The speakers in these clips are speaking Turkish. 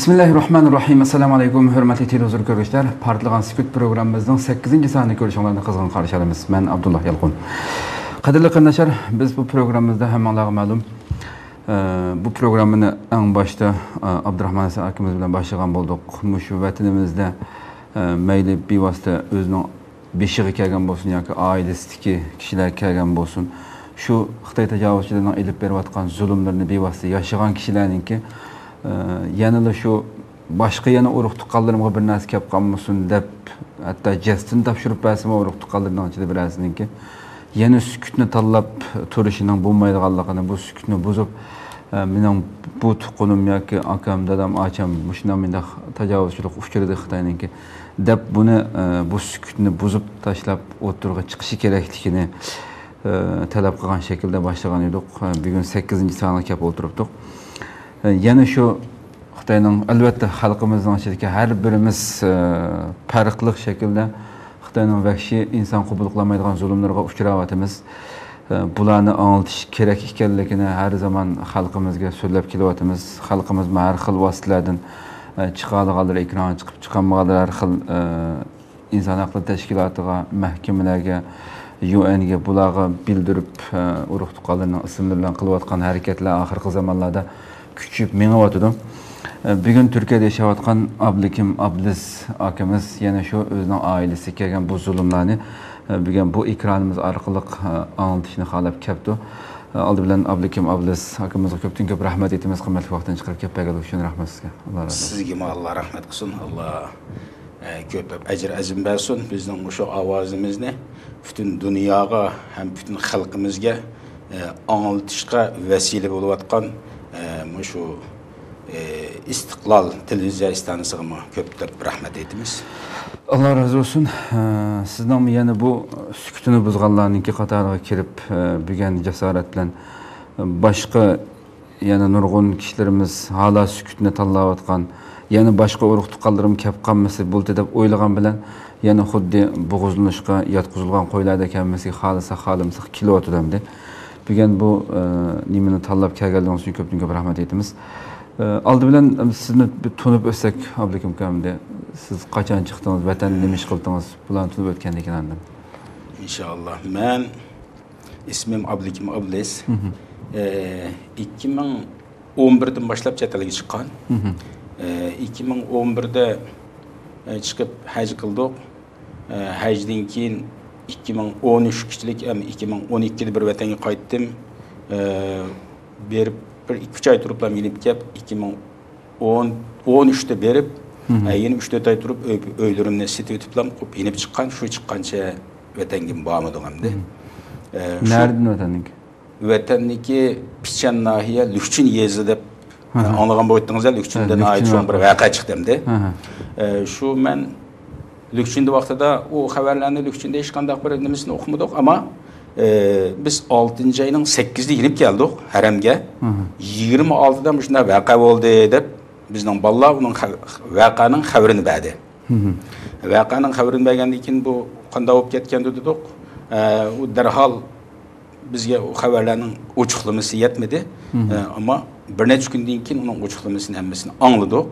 Bismillahirrahmanirrahim. Assalamu alaykum, hörmətli televizor görüşlər. Partlagan Sükut proqramımızın 8-ci sanını görüşünlərində qızğın qarşı alırız. Mən Abdullah Yalqun. Qadirli qardaşlar, biz bu proqramımızda həmənlərə məlum e, bu proqramını ən başda e, Abdurrahman Hasan akimiz bilan başlayan bolduq. Muşu vətənimizdə e, meyli bivasitə özünün beşiği kəlgən bolsun yoki ailəsidəki kişilər kəlgən bolsun. Şu Xitay təcavüzçilərinin elib berib atqan zulmlarını bivasitə yaşayan kişilərninki yanıla şu başqa yana urug' tuqqanlarimga bir narsa kelib qolmasin deb hatto jestini topshirib bersam urug' tuqqanlarning ichida birasiniki yana sukutni tanlab turishining bo'lmaydiganligini bu sukutni buzib mening bu tuqqanim yoki akam dadam acham shunday mendaq tajovuzchilik uchradi xitoyninki deb buni bu sukutni buzib tashlab o'tirg'a chiqishi kerakligini talab qilgan shaklda boshlagan edik. Bugun sakkizinchi songa kelib o'tiribdik Э, yana shu xitoyning albatta xalqimizning ichidagi har birimiz e, farqli shaklda xitoyning vahshiy inson qabul qilolmaydigan zulmlarga uchrayotimiz e, bularni anglitish kerak ekanligini har zamon xalqimizga so'zlab kelyapmiz. Xalqimiz har xil vositalardan e, chiqadiganlar ekran chiqib chiqolmaganlar har xil inson haqlari tashkilotiga mahkamalarga unga bularga bildirib urug' tuqqanlarning ismlari bilan qilayotgan harakatlar oxirgi zamonlarda kuchayib mingyotidi bugun turkiyada yashayotgan abdukim ablis akamiz yana shu o'zining oilasi kelgan bu zulmlarni e, bugun bu ekranimiz orqali e, anglitishni xohlab kelibdi oldi e, bilan abdukim ablis akamizga ko'pdan ko'p rahmat aytamiz qimmatli vaqtdan chiqarib kelib kelganlik uchun rahmat sizga alloh razı sizga alloh rahmat qilsin alloh ko'plab ajr azm bersin bizning o'sha ovozimizni butun dunyoga ham butun xalqimizga anglitishga vasila bo'layotgan мышу истиклал телевизия көптөп рахмет айтабыз алла разы болсун сиздин яна бу сүкүтүнү бузганлардынки катарыга кирип бүген жасарат менен башка яна нургун кишилерибиз ала сүкүтүнө таллап аткан яна башка қалдырым кеп калмаса болду деп ойлогон менен яна худди бугузлунушка яткузулган койлардек эмеси хааласа хаалымсак келип атат эмди Bugün bu e, nimini tanlab kelganligingiz uchun ko'pdan ko'p rahmat aytamiz. E, oldi bilan sizni tunib o'tsak, Abdukim kamda siz qachon chiqdingiz, vatanni nima ish qildingiz? Bularni tunib o'tgan ekandim. Inshaalloh. Men ismim Abdukim Ablis. E, 2011'den boshlab chet elga chiqqan. E, 2011'da chiqib haj qildik. E, hajdan keyin 2013 kişilik hem 2012'de bir vatanga qaytdim. Berip bir 2 ay turuplam yenip kep 2010 13'te berip yeni 3-4 ay turup öylörümne siti ötüplam kop yenip çıkan şu çıkkança vatangim bağmadım hem de. Nereden vatannik? Vatanniki Piçen nahiye Lükçün yezi dep anlagan boyuttunuz ya Lükçün'den ait şu bir vaka çıktı hem de. Şu men Lükçünde vaqtida o xabarlarni Lükçünde hech qanday bir nimasini o'qimadik, ammo e, biz 6 ayning 8-ida yenib keldik haramga. 26da shunday vaqa bo'ldi deb bizning bolalar uning vaqaning xabarini berdi. Vaqaning xabarini bergandan keyin bu qanday bo'lib ketgan dedik. U darhol bizga u xabarlarning ochiqlamasi yetmadi. Ammo bir necha kundan keyin uning ochiqlamasini hammasini angladik.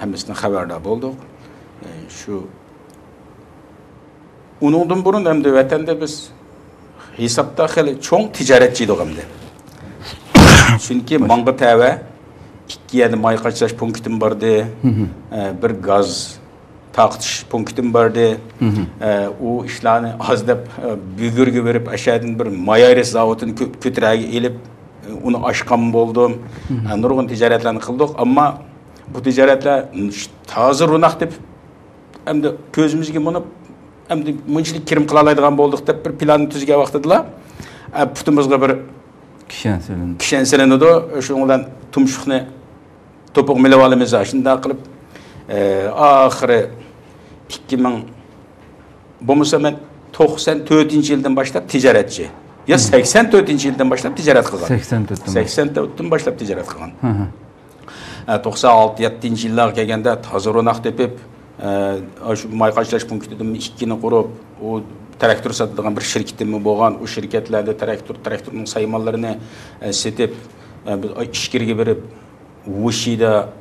Hammasini xabardor bo'ldik şu. Unundan burun hem de vatanda biz hesapta hali çok ticaretçi idik hem de. Çünkü manga tava iki yedi may qaçlaş punktim bardı. E, bir gaz taqtish punktim bardı. o e, işlerini az dep bügürge verip aşağıdan bir mayaris zavodini kötüragi elip onu e, aşkan boldum. Nurgun ticaretlerini kıldık ama bu ticaretler taze runak dep әмді көзімізге мұны әмді мүншілік керім қыла алайдыған болдық деп бір планын түзге уақытыдыла пұтымызға ә, бір кішенселенеді ошоңдан тұмшықны топық міліп алымыз ашында қылып ақыры ikki ming bo'lmasa man to'qson to'rtinchi yildan boshlab tijoratchi yo sakson to'rtinchi yildan boshlab tijorat qilgan sakson to'rtdan boshlab tijorat qilgan to'qson olti yettinchi yillarga kelganda Э, май качташ пунктиден иккини құрып о трактор сатыдыган бір ширкетиме болған у ширкетлерде трактор трактордун саймаларыны э, сетип э, ишкерге берип ушида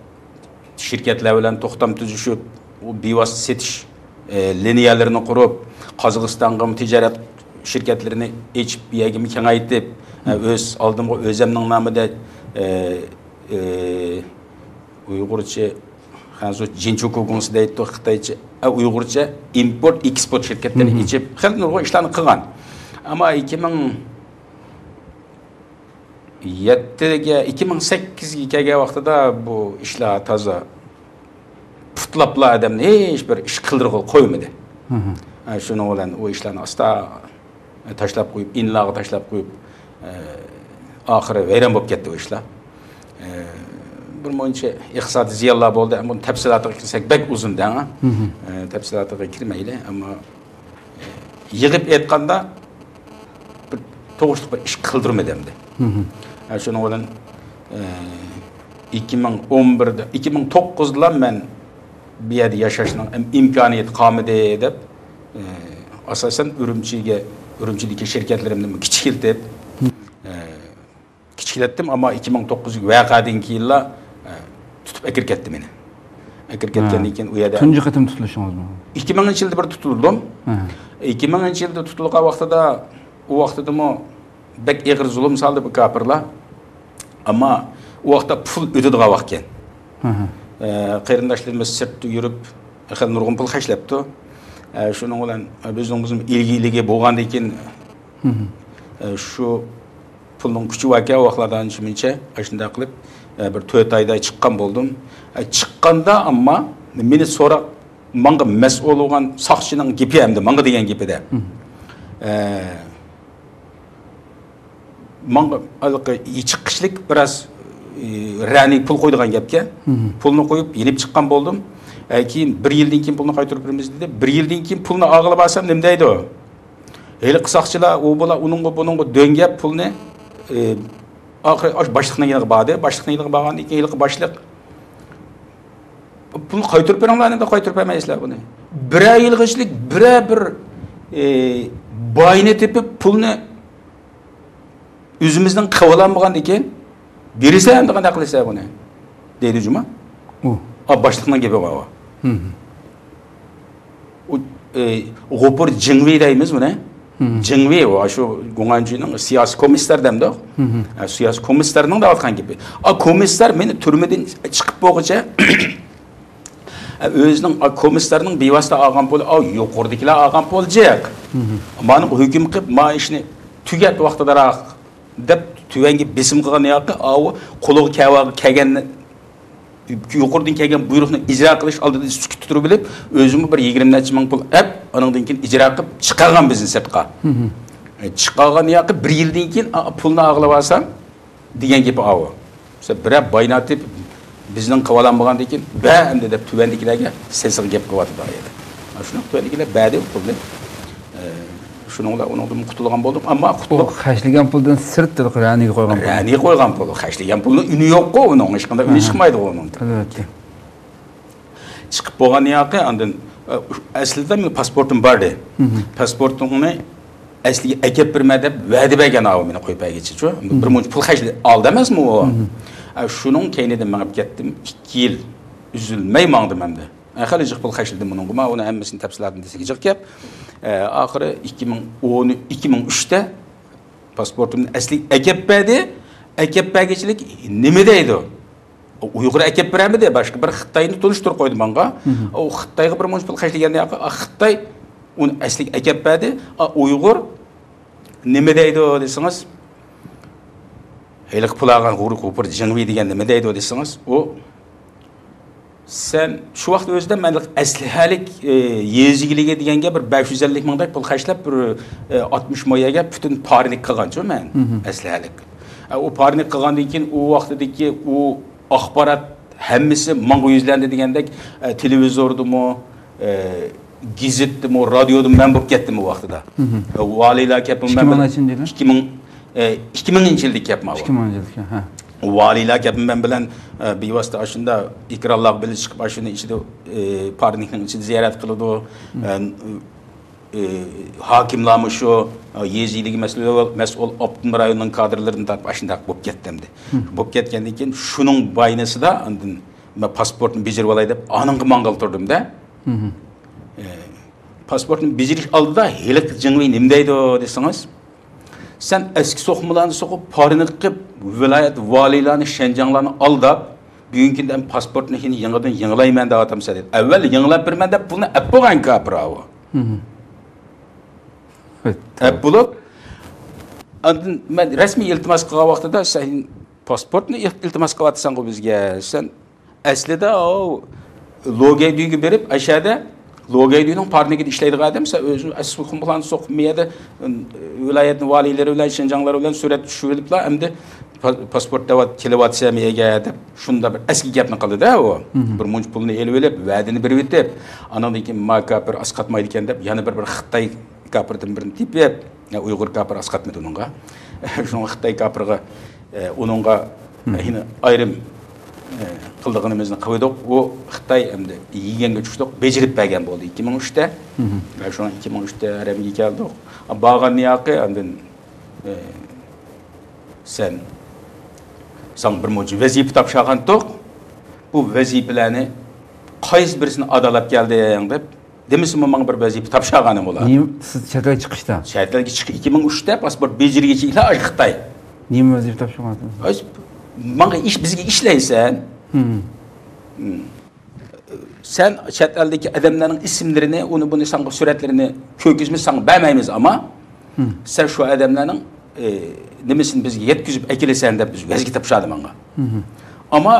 ширкетлер тоқтам токтом түзүшүп у бейвасыт сетиш линияларын құрып казакстангы тижарат ширкетлерин эчип биягими кеңейтип өз алдымгы өземнин намыда уйгурча ошо жемчугко куңуз дейт то кытайча уйгурча импорт экспорт ширкеттери ичип кел нургун иштарны кылган. Ама эки yettiga ikki ming sakkizga kelgan vaqtida bu ishlar toza putlabla hech bir ish qildirg'il qo'ymadi shuni bilan u ishlarni asta tashlab qo'yib inlog'i tashlab qo'yib oxiri vayron bo'lib ketdi u ishlar bir muncha iqtisodiy ziyonlar bo'ldi buni tafsilotiga kirsak bak uzunda tafsilotiga kirmayli ammo yig'ib aytganda bir to'g'riliq bir ish qildirmadi endi shuning bilan ikki ming o'n birda ikki ming to'qqizda man bu yerda yashashning imkoniyati qolmadi deb asosan urumchiga urumchidagi shirkatlarimni kichikiltib kichiklatdim ammo ikki ming to'qqizgi voqeadan keyinla tutib akir ketdi meni. Akir ketgandan keyin u yerda tunji qatim tutilishingiz ikki minginchi yilda bir tutildim ikki minginchi yilda tutilgan vaqtida u vaqtidami bek ig'ir zulm soldi bu kofirlar ammo u vaqtda pul o'tadigan vaqt ekan qarindoshlarimiz sirtda yurib nurg'un pul hashlabdi shuning bilan bizning bizim bo'lgandan keyin shu pulning kuchi u vaqtlardan shuncha shunday qilib Э, бір төрт айдай шыққан болдым. Э, шыққанда амма мені сора маңға мәс болған сақшының кепе әмді маңғы деген кепеде э, маңғы алғы чыққышлік біраз рәни пұл қойдыған кепке пұлны қойып елеп шыққан болдым. Кейін бір елден кейін пұлны қайтарып береміз деді. Бір елден кейін пұлны ағылы басам немдейді ол ел қысақшыла ол бола оныңғы бұныңғы дөңгеп пұлны pulni oxiri boshliqni yiniga bordi boshliqni yiniga borgandan keyin hali boshliq pulni qaytarib beringlar deb qaytarib bermaysizlar buni birer yilg'ichlik birer bir boyni tepib pulni o'zimizdan qilolmagandan keyin bersa endi qanday qilsa buni deydi juma u boshliqning gapi bor u g'upur jingvi deymiz buni jingvi u shu guanjining siyosiy komissar demdi siyosiy komissarning deyotgan gapi a komissar meni turmadan chiqib bo'lguncha o'zining komissarning bevosita olgan puli yuqoridagilar olgan bo'lajak mani hukm qilib mana ishni tugat vaqtidaroq deb tuvanga besim qilgan yoqqa avi qo'liga kelganni yuqoridan kelgan buyruqni ijro qilish oldida sukut turib bilib o'zimni bir yigirma necha ming pul ab andan keyin ijro qilib chiqargan bizni sirtqa. Chiqargan yoqqa bir yildan keyin pulni og'ilib olsam degan gap avi birab baynatib bizning qilib ololmagandan keyin ba endi deb tuvandagilarga sensiq gap qilyotdi shuni tuvandagilar ba deb pulni shuningla undan qutulgan bo'ldim. Ammo qutulib hashlagan puldan sirt raniga qo'ygan raniga qo'ygan pul. Hashlagan pulni uni yo'q-ku uning hech qanday uni chiqmaydi uning albatta. Chiqib bo'lgan yoqqa andan aslida men pasportim bor edi pasportimni asliga akab berma deb va'da bergan avi meni qo'yib bergichichu bir muncha pul hashla oldi emasmi u? Shuning keynidan mangib ketdim. Ikki yil uzilmay mangdim endi hali jiq pul hashladim buning uni hammasini tafsilotini desak jiq gap ақыры 2003-те паспортымды әсілік әкеп бәді, әкеп бәгешілік неме дейді? Uyghur әкеп бірәмі де, башқа бір Қытайны тұныштыр қойды маңға. О, Қытайға бір мұншпыл қашылгенде ақы, Қытай оны әсілік әкеп бәді, Uyghur неме дейді десіңіз? Хейлік пұлаған ғұры көпір жыңғи деген неме дейді десіңіз? О, sen shu vaqt o'zida man aslihalik yezigiliga deganga bir besh yuz ellik mingdak pul hashlab bir oltmish moyaga butun parnik qilganchu man aslihalik u parnik qilgandan keyin u vaqtdagi u axborot hammasi manga yuzlandi degandek televizordimi gazetdimi radiodimi man bo'lib ketdim u vaqtida. Valiylar kapim ikki ming ikki minginchi yilda kapman ikki minginchi yilda ha valiylar gapim men bilan bevosita shunda ikronlar bilan chiqib shuni ichida parnikning ichida ziyorat qiladi hokimlarmi shu yeziligi mas'ul optim rayonning kadrlarini tortib shundoq bo'lib ketdi endi bo'lib ketgandan keyin shuning baynasida pasportni bijirib olay deb anыңga mangal turdimda pasportni bijirish oldida heliq jingvi nima deydi desangiz sen eski so'qmalarni so'qib parini qilib viloyat valiylarni shanjanglarni aldab bugungi kunda pasportni şimdi yangidan yangilayman deb atamsa dedi avval yangilab beraman deb pulni olib bo'lgan kapravo olib bo'lib andin man rasmiy iltimos qilgan vaqtida sen pasportni iltimos qilyapsanku bizga sen aslida logeydiga berib ashada логейдүйнің парнигінде ішлейді қадамса өзі асхулхан соқмияды вилаяттың валилері білән шинжаңлары білән сурет түшіріліп ла әмді паспорт дават телевация меге деп шунда бір әскі гәпні қылды да о бір мұнч пұлны еліп елеп вәдіні бір бітеп анан кейін ма кәпір асқатмайды екен деп яны бір бір қытай кәпірдің бірін типеп ұйғыр кәпір асқатмады оныңға шоң қытай кәпірға оныңға айрым кылдыгыныбызды кылдык бул Қытай эмди ийгенге чуштук бежирип берген болду эки миң үчтө ошо эки Баған үчтө эремге келдик баган якы андан сен саң бир мочу вазипа тапшагантык бул вазипаларны кайсы бирисин адалап келді. деп демесин мага бир вазипа тапшаганы булар сиз шетелге шетелге паспорт неме manga ish bizga ishlaysan sen chet eldagi odamlarning ismlarini uni buni sanga suratlarini ko'kizmiz sanga bermaymiz ammo sen shu odamlarning nimasini bizga yetkazib akelasan deb biz vazga topshirdi manga ammo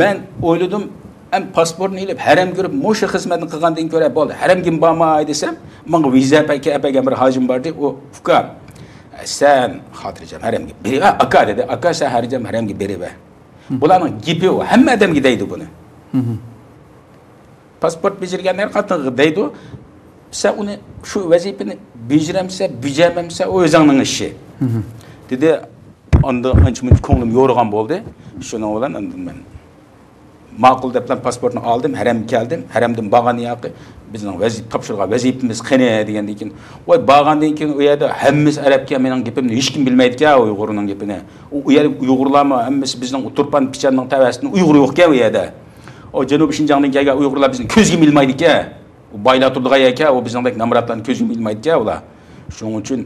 man o'yladim ham pasportni ilib haram ko'rib mushu xizmatni qilgandan ko'ra bo'ldi haramga bormay desam manga viza apagan bir hojim bordi u uka sen xotirjam haramga berib aka dedi aka sen harjam haramga berib bularning gapi u hamma odamga deydi buni pasport bejirganlar qattiq deydi sen uni shu vazifani bejiramsa bijamamsa u o'zingning ishi dedi anda muncha ko'nglim yo'rg'an bo'ldi shuning bilan man ma'qul deb pasportni oldim haramga keldim haramdan borgan yoqi. Bizning vazif topshirgan vazifamiz qani degandan keyin voy borgandan keyin u yerda hammasi arabga mening gapimni hech kim bilmaydi ekan uyg'urning gapini. U yer uyg'urlarmi hammasi bizning turpan pichanning tavasida uyg'ur yo'q ekan u yerda. O janubiy shinjongdan kelgan uyg'urlar bizni ko'zga ilmaydi ekan baylar turdigan ekan u bizningdek namratlarni ko'zga ilmaydi ekan ular. Shuning uchun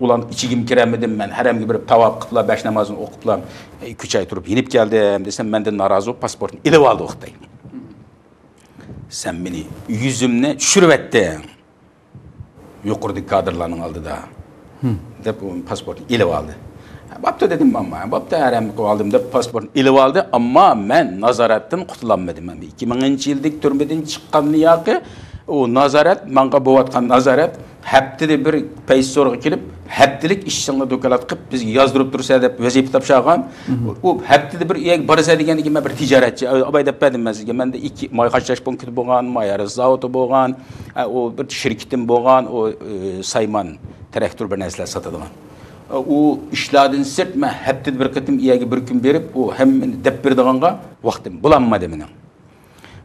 ularni ichiga kiramidim man haramga borib tavob qiliblar besh namozini o'qiblar uch oy turib yenib keldim desam mandan norozi bo'lib pasportni ilib oldi o'qday sen meni yuzimni tushirib yotding yuqoridagi kadrlarning oldida deb pasportni ilib oldi bo'pti dedim mamma bo'pti haramga qo'yib oldim deb pasportni ilib oldi ammo man nazoratdan qutulolmadim ikki minginchi yildik turmadan о назарат маңға болыватқан назарат хәптіде бір пәйсорға келіп хәптілік ішіңі доклад қылып бізге яздырып тұрса деп вазифа тапшаған ол хәптіде бір ең барса дегеннен кейін мен бір тижаратшы абай деп бәдім мен сізге менде екі майқашташ пункті болған майары зауыты болған ол бір шіркітім болған ол сайман трактор бір нәрселер сатадыған u ishlardan sirt man haftada bir qitim iyaga bir kun berib u hammani dab berdiganga vaqtim bo'lolmadi mening.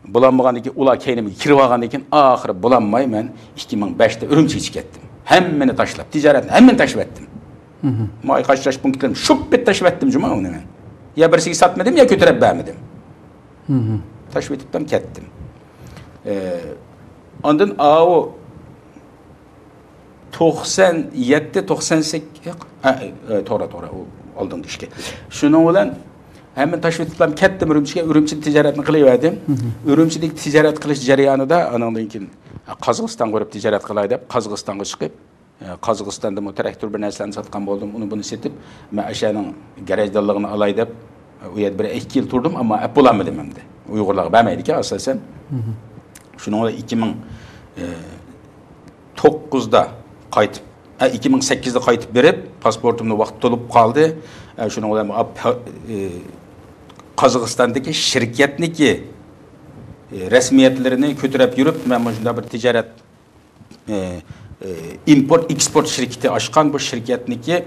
Bulanmagandan keyin ular keynimga kirib olgandan keyin oxiri bulanmay man ikki ming beshda urumchiga ketdim hammani tashlab tijoratni hammani tashlab etdim moy qashlash punktlarini shup bitib tashlab etdim juma uni man ya birisiga sotmadim yo ko'tarib bermadim tashlab etibdan ketdim. Ondan u to'qson yetti to'qson sakkiz to'g'ri to'g'ri u oldingi ishga shuning bilan Hemen taşvit etmem kettim Ürümçi'ye. Ürümçi ticaretini kılıverdim. Ürümçi'deki ticaret kılış ceryanı da anandın ki Kazakistan görüp ticaret kılay dep Kazakistan'a çıkıp Kazakistanda mı traktör bir neslerini satkan buldum. Onu bunu setip ben aşağının garajdallığını alay dep u yerda bir ikki yil turdim ammo ap bo'lolmadim endi uyg'urlarga asosan shuni ikki ming to'qqizda qaytib ikki ming sakkizda qaytib berib pasportimni vaqt to'lib qoldi Qozog'istondagi shirkatniki rasmiyatlarini ko'tarib yurib, men shunda bir tijorat import eksport shirkati ochgan bu shirkatniki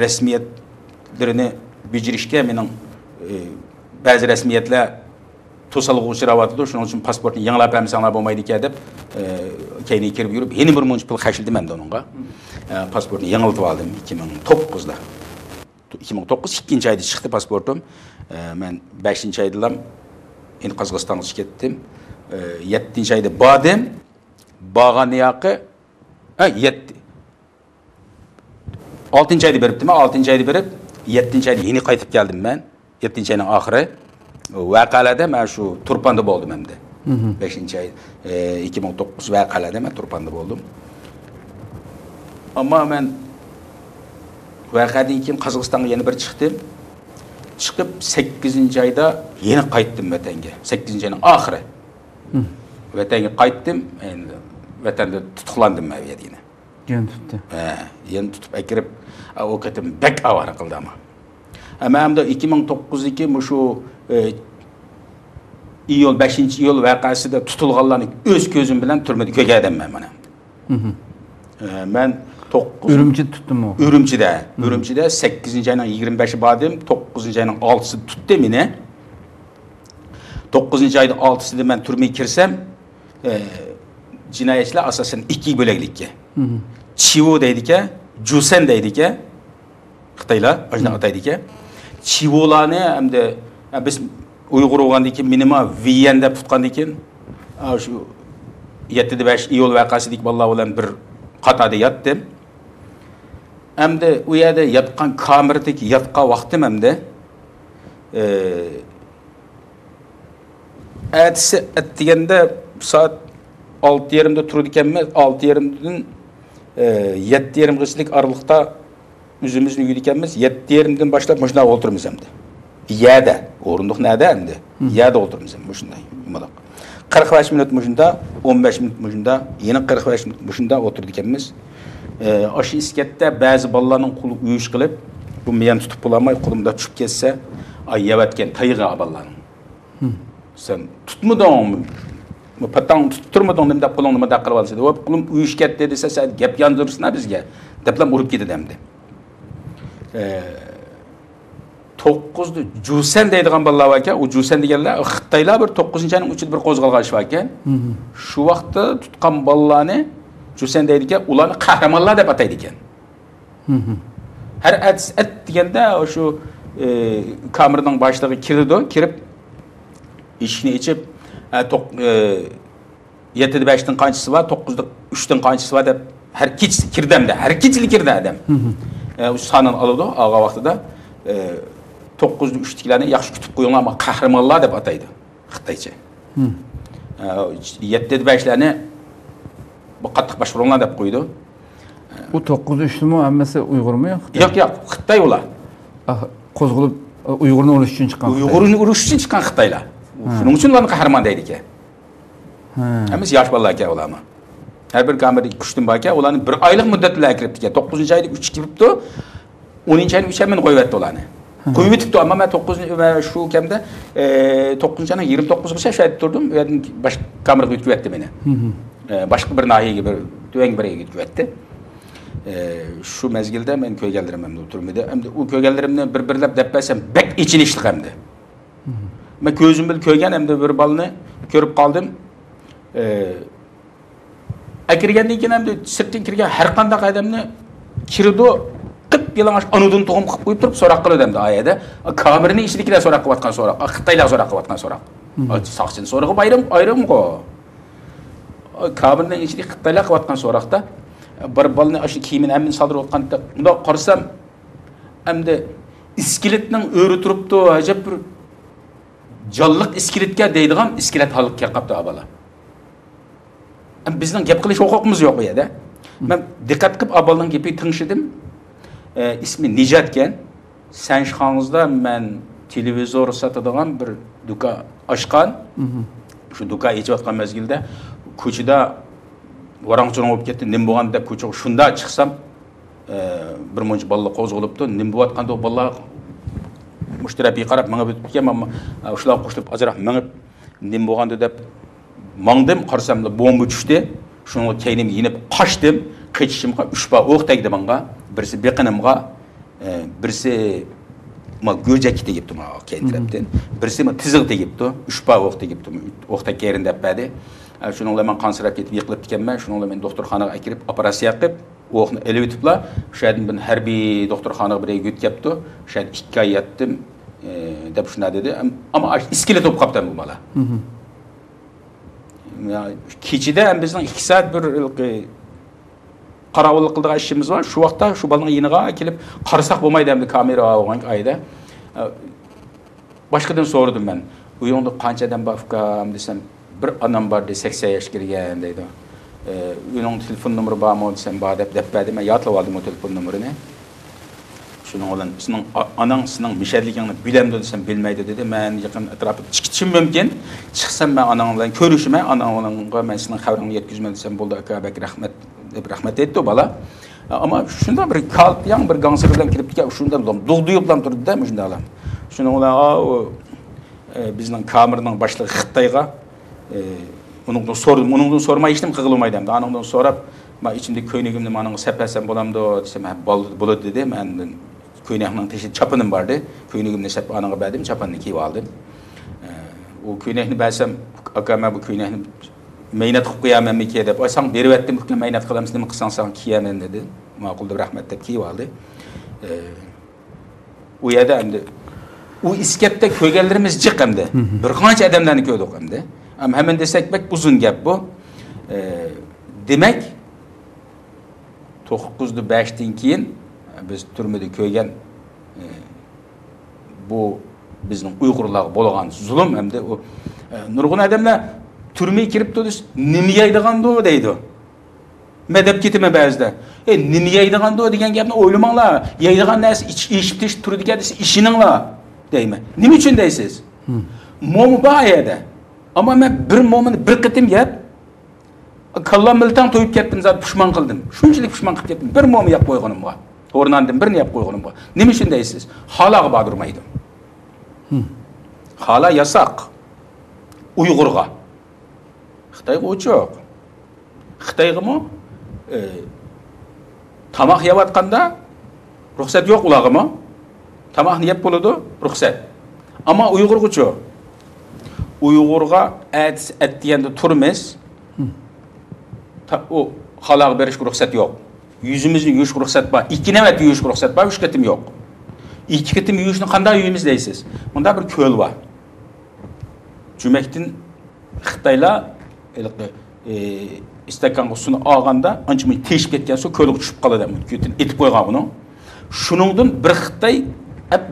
rasmiyatlarini bijirishga mening ba'zi rasmiyatlar to'salg'i uchrayotdi shuning uchun pasportni yangilab bermasanglar bo'lmaydi ekan deb keyin kirib yurib yana bir muncha pul qashildim endi uningga pasportni yangiltib oldim ikki ming to'qqizda. İkki ming to'qqiz ikkinchi oyda chiqdi pasportim мен бешінші айдылам енді қазақстанға кеттім жетінші айда бадым баған яқы жетті алтыншы айды беріпті ма алтыншы айды беріп жетінші айда ене қайтып келдім мен жетінші айдың ақыры вәқалада мен шу турпанда болдым әмді бешінші ай екі мың тоғыз вәқалада мен турпанда болдым амма мен вәқадан кейін қазақстанға енді бір шықтым chiqib sakkizinchi oyda yana qaytdim vatanga sakkizinchi oyning oxiri vatanga qaytdim endi vatanda tutuqlandim man bu yerda yana yana tutdi ha yana tutib akirib u ketim bak avara qildi ama mana ikki ming to'qqizniki shu iyul beshinchi iyul voqeasida tutilganlarni o'z ko'zim bilan turmada ko'rganman mana man to'qqiz urumchida tutdimi u urumchida urumchida sakkizinchi oyning yigirma beshi bordim to'qqizinchi oyning oltisida tutdi meni to'qqizinchi oyni oltisida man turmaga kirsam jinoyatchilar asosan ikkiga bo'laklikka chivo deydi ekan jusan deydi ekan xitoylar ana ataydi ekan chivolarni hamda biz uyg'ur bo'lgandan keyin minima viyan deb tutgandan keyin shu yettida besh iyul voqeasidagi bolalar bilan bir qatorda yotdim hamda u yerda yotgan kameradagi yotgan vaqtim hamda ertasi deganda soat olti yarimda turdi ekanmiz olti yarimdan yetti yarimgachilik aralıqda o'zimizni uyda ekanmiz yetti yarimdan boshlab mana shunday o'tirmiz endi yada o'rindiq nada endi yada o'tirmiz mana shunday yumalaq qirq besh minut shunda o'n besh minut shunda yana qirq besh minut shunda o'sha iskatda ba'zi bolalarning quli uyush qilib bu men tutib bo'lolmay qo'limda tushib ketsa ay yevatgan tayg'a bolalarni sen tutmadingmi patang tutib turmading nima deb qo'lingni nima qilib olsa deb qulim uyush ketdi desa sen gap yondirsin bizga deblar urib ketadi endi to'qqizda jusan deydigan bolalar ekan u jusan deganlar xitoylar bir to'qqizinchi uchida bir qo'zg'algan ish bor ekan shu vaqtda tutgan bolalarni ekan ularni qahramonlar deb ataydi ekan har at at deganda shu kameraning boshlig'i kirdi kirib eshikni ichib yettida beshdan qanchasi bor to'qqizda uchdan qanchasi bor deb har kechasi kirdamda har kechali kirdi odam sonini oladi olgan vaqtida to'qqizda uchdagilarni yaxshi kutib qo'yinglar qahramonlar deb ataydi xitoycha yettida beshlarni qattiq boshqaringlar deb qo'ydi u to'qqiz uchtimi hammasi uyg'urmi yo'q yo'q xitoy ular qo'zg'alib uyg'urni urish uchun chiqqan uyg'urni urish uchun chiqqan xitoylar shuning uchun ularni qahramon deydi ekan hammasi yosh bolalar ekan ularni har bir kamera ikki uchdan bor ekan ularni bir oylik muddat bilan kiribdi ekan to'qqizinchi oyda uch kiribdi o'ninchi oyda uch ming qo'yib yotdi ularni qo'yib yetibdi ammo man to'qqizinchi shu kamda to'qqizinchi yigirma to'qqizgacha shu yerda turdim u yerdan boshqa kameraga o'tkazib yotdi meni başqa bir nahiyə bir tüyəng bir yerə getdi. Şu məzgildə mən köygəldirim həmdə oturmada. Həmdə o köygəldirimni bir-birləb dəpbəsəm bək içinişlik həmdə. Mən gözüm bil köygən bir balını görüb qaldım. Akirgəndən keyin həmdə sirtdən kirgən qandaq adamni kirdi qıp yalamaş anudun toxum qıp qoyub turub soraq qılır həmdə ayədə. Kamirinin içindikilər soraq qıvatqan soraq, Xitaylar soraq bayram ayrım кабірдің ішінде қытайлар қылып жатқан сорақта бір баланы ошо киімін әмін салдырып жатқанда мында қарасам әмді искелеттің өрі тұрыпты әжеп бір жаллық искелетке дейдіған искелет халық келіп қалыпты бала біздің геп қылыш құқығымыз жоқ бұ жерде мен диқат қылып абалның гепі тыңшыдым ә, исми нижат екен сәншхаңызда мен телевизор сатыдыған бір дүка ашқан шу дүка ечіп жатқан мезгілде көчеде вараң чоң болып кетті нем болған деп көчеге шунда шықсам бір мынча бала қозғалыпты нем болып жатқанда ол балалар мұштырапи қарап маңып өтіп кеткен ұшылар қосылып азырақ маңып нем болғанды деп маңдым қарасам бомба түшті шуңа кейінім еніп қаштым қечішімға үш ба оқ тәгді маңға бірсі бекінімға бірсі ма көжәкі тегіпті ма кейін тараптан ма тізігі тегіпті үш ба оқ тегіпті оқ тәкерін деп бәді Şunun bilan men qansirab ketib yiqilib ekanman. Şunun bilan men doktorxonaga akirib operatsiya qilib, o'qni ilib o'tiblar. O'sha yerdan bir harbiy doktorxonaga bir yigit kelibdi. O'sha yerda 2 oy yotdim. deb shunday dedi. Ammo iskelet bo'lib qolibdi bu bola. Kechida bizning 2 soat bir qarovullik qildigan ishimiz bor. Shu vaqtda shu bolaning yiniga kelib qarasak bo'lmaydi endi kamera olgan ayda. Boshqadan so'radim men. Bu yoqda qanchadan bor ukam desam, bir anam bor de 80 yosh kirgan deydi. Uning telefon nomeri bormi desam, bor deb deb berdi. Men yodlab oldim o telefon nomerini. Şunun olan, senin anan senin müşerlikini bilemdi desem bilmeydi dedi. Ben yakın etrafı çıkışım mümkün. Çıksam ben ananla görüşüme, ananla ben senin haberini yetkizmem desem buldu akabek rahmet deb rahmat etti o bala. Ama şunda bir kalp yan bir gansır bilen kirip diken şunda bulam. Doğduyup bulam durdu da şunda alam. Şunun olan o e, bizning kamerning boshlig'i Xitoyga e, uningdan so'radim, uningdan so'ramay hech nima qilolmaydi endi. Aningdan so'rab, men ichimda ko'ynagimni mana sepasam bo'lamdi desam, bo'ladi dedi. Men ko'ynakning teshi chapanim bordi. Ko'ynagimni sep anaga berdim, chapanni kiyib oldim. E, u ko'ynakni bersam, akam bu ko'ynakni mehnat qilib qo'yamanmi ke deb, "Ay, sen berib etdim, mehnat qilamiz, nima qilsang sen kiyaman" dedi. Ma'qul deb rahmat deb kiyib oldi. U yerda endi u iskatda ko'rganlarimiz jiq hamda bir qancha odamlarni ko'rdik hamda hemen desak bak uzun gap bu. Demak to'qqizni beshdan keyin biz turmada ko'rgan bu bizning uyg'urlarga bo'lgan zulm hamda u nurg'un odamlar turmaga kirib turib nima yeydigandi deydi. Man deb ketaman ba'zida e nima yeydigandi degan gapni o'ylamanglar yeydigan narsa ichib tishib turadigan desa ishinglar deyman nima uchun deysiz? Mo'mi bor yerda ammo men bir mo'mini bir qitim yeb kalla miltan to'yib ketdim zot pushmon qildim. Shunchalik pushmon qilib ketdim. Bir mo'mi yeb qo'yganim bor. O'rnandim birini yeb qo'yganim bor. Nima uchun deysiz? Haloga bordirmaydi hala yasoq. Uyg'urga. Xitoyga uch yo'q xitoygami tomoq yeyotganda ruxsat yo'q ulargami tomoqni yeb bo'ladi ruxsat. Ammo uyg'urgachi uyg'urga at deganda turmiz u xalaq berishga ruxsat yo'q yuzimizni yuvishga ruxsat bor ikki navbat yuvishga ruxsat bor uch qatim yo'q ikki qatim yuvishni qanday yuvamiz deysiz bunda bir ko'l bor jumakdan xitoylar istakanga suvni olganda ancha teshib ketgan suv ko'lga tushib qoladi etib qo'ygan uni shuningdan bir xitoy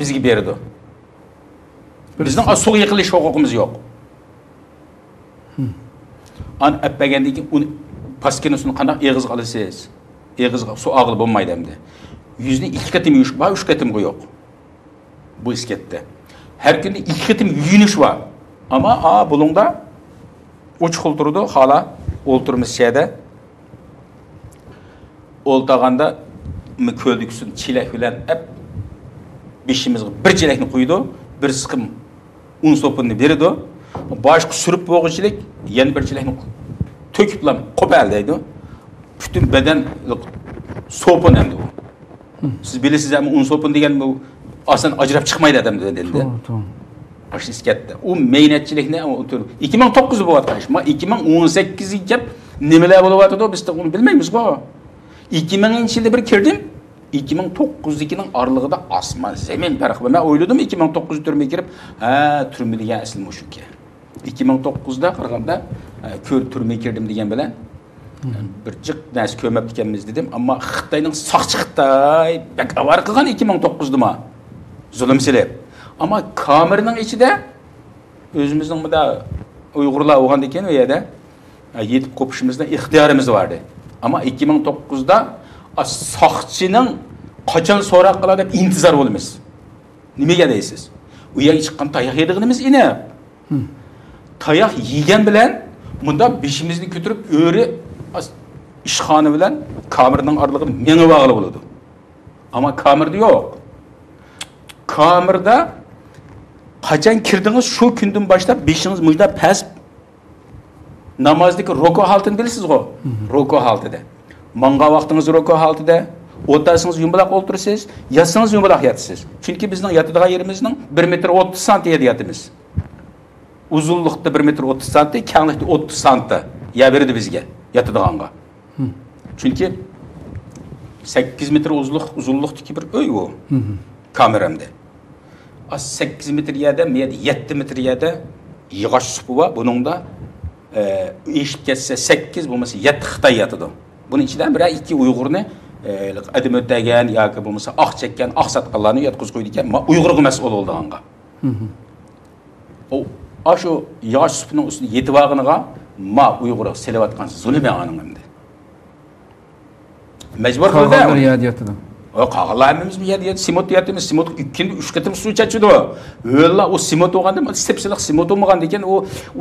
bizga berdi bizning suvga yiqilish huquqimiz yo'q аны әппәгеннен кейін оны паскенің үстін қандақ егіз қыласыз егіз су ағылы болмайды әмді. Жүзіне екі кетім үйіш бар үш кетім ғой жоқ бұл іскетті әр күні екі кетім үйініш бар ама а бұлыңда үш қыл тұрды хала отырмыз шәді олтағанда көлдіксін чиләк білән әп бешімізге бір құйды бір сықым ұн сопыны берді. Boshqa surib bo'lg'uchilik yana bir chelakni to'kiblam qo'pal deydi butun badan sopin endi u siz bilasiz ham un sopin degan bu oson ajrab chiqmaydi odam endi shu katta u mehnatchilikni ikki ming to'qqiz bo'layotgan ish ikki ming o'n sakkizga kelib nimalar bo'lyotidi biz uni bilmaymizku ikki minginchi yilda bir kirdim 2009'dakining oralig'ida osmon zamin farqi bor man o'yladim 2009 turmaga kirib ha turma degan asli mushu ekan 2009da qaraganda ko'r turmaga kirdim degan bilan bir jiq narsa ko'rmabdi ekanmiz dedim. Ammo xitoyning soqchi xitoy bak avar qilgan 2009da ma. Zulm silib. Ammo kamerning ichida o'zimizning bunda uyg'urlar bo'lgandan keyin u yerda yetib qo'pishimizdan ixtiyorimiz bordi ammo 2009da soqchining qachon so'roq qiladi deb intizor bo'lamiz nimaga deysiz? U yerga chiqqan tayoq yedig'inimiz ina tayoq yegan bilan bunda beshimizni ko'tarib o'ri ishxona bilan kamirning oralig'ini mengib olg'ili bo'ladi ammo kamirda yo'q kamirda qachon kirdingiz shu kundan boshlab beshingiz mujda past namozdagi ruku holtini bilasizg'u ruku holtida mangan vaqtingiz ruku holtida o'tirsangiz yumaloq o'tirasiz yotsangiz yumaloq yotasiz chunki bizning yotadigan yerimizning bir metr o'ttiz santi yerda yotamiz uzunlikda bir metr o'ttiz santi kenglikda o'ttiz santi. Yer berdi bizga yotadiganға chunki sakkiz metr uzunluq uzunliqdagi bir uy u kameramda. Sakkiz metr yerda yerda yetti metr yerda yig'och supi bor buningda eshib ketsa sakkiz bo'lmasa yetti xitoy yotadi buni ichidan biror ikki uyg'urni adim o'tagan yoki bo'lmasa oq chekkan oq sotqinlarni yotqizib qo'ydi ekan uyg'urga mas'ul bo'ldiganga u shu yog'och supini ustida yetib olganiga ma uyg'ur selayotgan zulmi aning endi majbur qildi qag'illar hammamiz yerda simot yotamiz simot ikkindi uch qatim suv ichachidi o'lla u simot bo'lganda sipsiliq simot bo'lmagan ekan u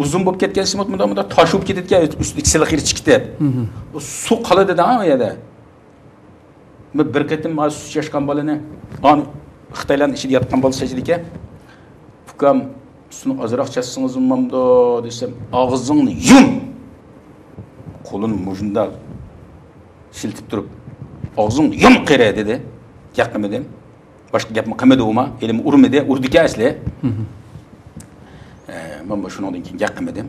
uzun bo'lib ketgan simot bundoq bundoq tosh bo'lib ketayotgan ustidagi yeri chiqib ketib u suv qoladida u yerda bir qatim suv ichashgan bolani an xitoylarni ichida yotgan bola ekan ukam suvni ozroq ichassingiz ummamdo desam og'zingni yum qo'lini mushundaq shiltib turib og'zingni yum qara dedi. Gap qilmadim boshqa gapni qilmadi u elim urmadi urdiki asli man shundan keyin gap qilmadim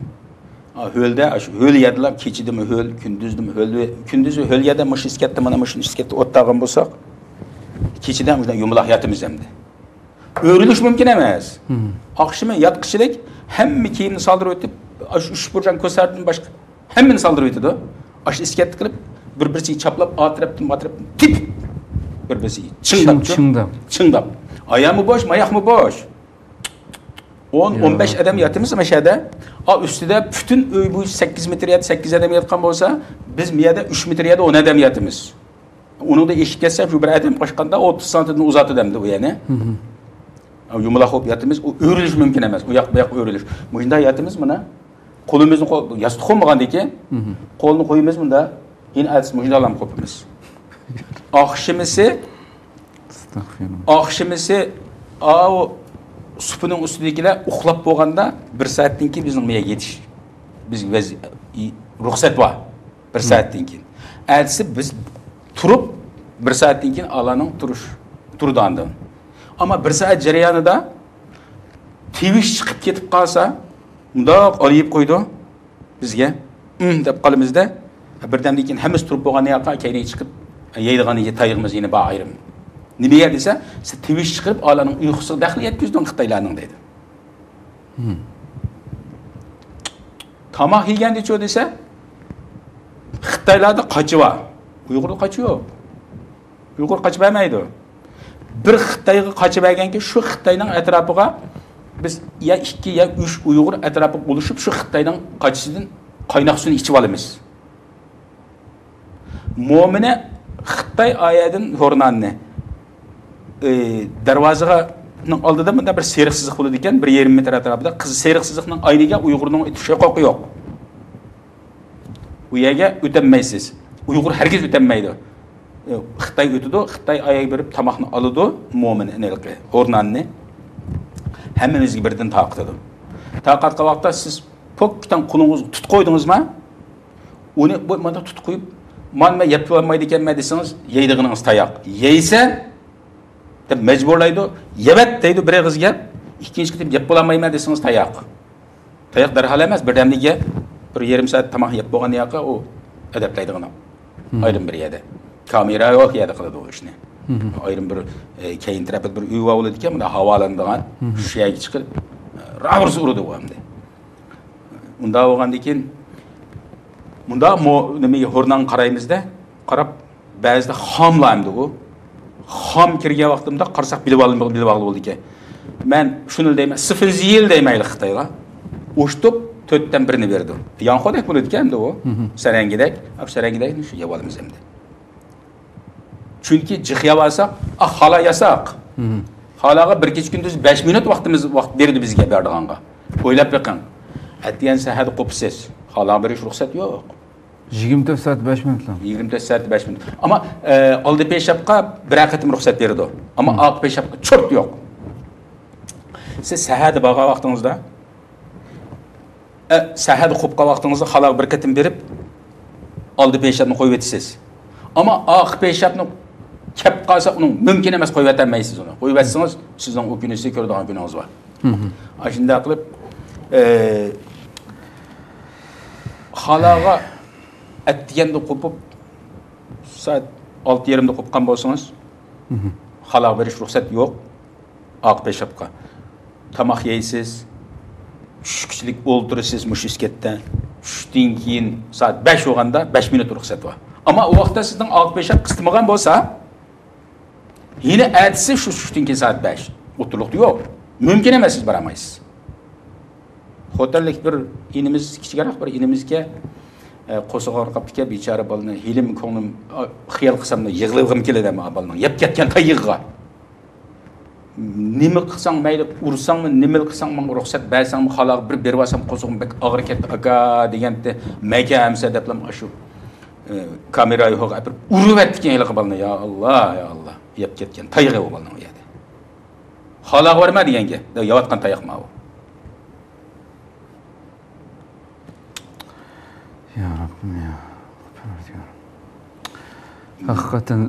ho'lda shu ho'l yerdilar kechidimi ho'l kunduzdimi ho'l kunduz ho'l yerda mush iskatda mana mush iskatda o't tag'an bo'lsak kechidan yumaloq yotimiz endi o'rilish mumkin emas oqshimi yotqichilik hamma kiyimni soldirib o'tib shu uch burchak ko'rsatdim boshqa hammani soldirib o'tadi shu iskatni qilib bir birisiga chaplab bu tarafdan tip! Bir birisiga chingdab Chingdab. chingdab oyog'mi bo'sh oyoqmi bo'sh o'n o'n besh odam yotamiz mana shu yerda ustida butun uy bu sakkiz metr yerda sakkiz odam yotgan bo'lsa biz bu yerda uch metr yerda o'n odam yotamiz unida eshik kelsa shu bir odam qochganda o'ttiz santimetrni uzatadimdi u yana жұмалақ болып ятымыз ол өріліш мүмкін емес ұяқ баяқ өріліш мұнда ятымыз мына қолымызды қой ястық қоймаған деке қолын қойымыз мында ен әлсіз мұнда алам қойыпмыз ақшымысы ақшымысы ау сұпының үстіндегілер ұқлап болғанда бір сағаттан кейін біздің мия етіш бізге рұқсат бар бір сағаттан кейін әлсі біз тұрып бір сағаттан кейін аланың тұрыш тұрды ammo bir soat jarayonida tevish chiqib ketib qolsa mundoq olib qo'ydi. Bizga "Mm" deb qolamizda birdamdan keyin hammasi turib bo'lgandan yoqqa keyin chiqib yeydigan tayog'imiz yana bor ayrim. Nimaga desa siz tevish chiqarib olaning uyqusiga daxl yetkazding xitoylarning deydi tomoq yegandichu desa xitoylarda qochi bor uyg'urda qochi yo'q. Uyg'ur qochib olmaydi бір қытайға қачып әкенке шу қытайның әтрапыға біз я ikki я үш ұйғыр әтрапы болышып шу қытайның қачысыдан қайнақ суын ішіп аламыз моміне қытай аядан хорнанны ә, дарвазаға алдыда мында бір серік сызық болады екен бір ярым метр әтрапыда қыз серік сызықның айнеге ұйғырның түше құқы жоқ u yerga o'tolmaysiz uyg'ur hargiz xitoy o'tadi xitoy oyoq berib tomoqni oladi mo'min o'rnanni hammamizga birdan taqitadi taqatgan vaqtda siz po'kdan qo'lingizni tut qo'ydingizmi uni mana tut qo'yib man man yeb ekanman desangiz yeydiganingiz tayoq yeysa deb majburlaydi yebat deydi bir og'iz gap ikkinchi qitim yeb bo'lolmayman desangiz tayoq tayoq darhol emas birdamligiga bir yarim soat tomoq yeb bo'lgandan yoqqa u adablaydigan ayrim bir yerda kamera yo'q yerda qiladi u ishni ayrim bir e, keyin tarafida bir uy bo'ladi ekan bunda havolanadigan shu yerga chiqib ravrs urdi u hamda unda bo'lgandan keyin bunda nimaga hurnan qaraymizda qarab ba'zida xomlamdi u xom kirgan vaqtimda qarasak bilib bilib bo'ldi ekan man shuni deyman sıfır yil deymayli xitoyga o'shtib to'rtdan birini berdi yonxodek bo'ladi ekanda u sarangidek sarangidek shu yeb olamiz endi chunki jih yeb olsak ah xola yasak. Xolaga bir kecha kunduz besh minut vaqtimiz vaqt berdi bizga berdiganga o'ylab beqing atgan sahar qo'psiz xolaga berish ruxsat yo'q 24 soat 5 minutlar. 24 soat 5 minut. Ammo e, oldi peshobga bir qatim ruxsat berdi ammo oq peshobga cho'rt yo'q siz saharda borgan vaqtingizda e, saharda qo'pqa vaqtingizda xaloq bir qatim berib oldi peshobni qo'yib o'tasiz ammo oq peshobni kelib qolsa uning mumkin emas qo'yib o'tolmaysiz uni. Qo'yib o'tsangiz sizning u kuni siz ko'radigan kuningiz bor. Ana shunday qilib e, xalaga atdiganda qo'pib soat olti yarimda qo'pgan bo'lsangiz xaloga berish ruxsat yo'q. Oq peshobga tomoq yeysiz tushkichilik o'ltirasiz mushishkatda tushdan keyin soat besh bo'lganda besh minut ruxsat bor. Ammo u vaqtda sizning oq peshab qistilmagan bo'lsa yine ertesi shu tushdan keyin soat besh o'tirliq yo'q mumkin emas siz borolmaysiz xotinlik bir inimiz kichikroq bir inimizga e, qo'sig'on qilib kelib bechora bolani hilim ko'nglim xiyol qilsam yig'lag'im keladi bolani yeb ketgan qayig'iga nima qilsang mayli ursangmi nima qilsang manga ruxsat bersangmi xaloq bir berib olsam qo'zig'im bek og'ir ketdi. Aka deganda mayka amsa deb shu e, kameraga bir urib etgan hiliqi bolani yo alloh yo alloh yeb ketgan tayig'i u bolani u yerda halol borma deganga yeyotgan tayoqma u Ya Rabbim ya. Haqiqatan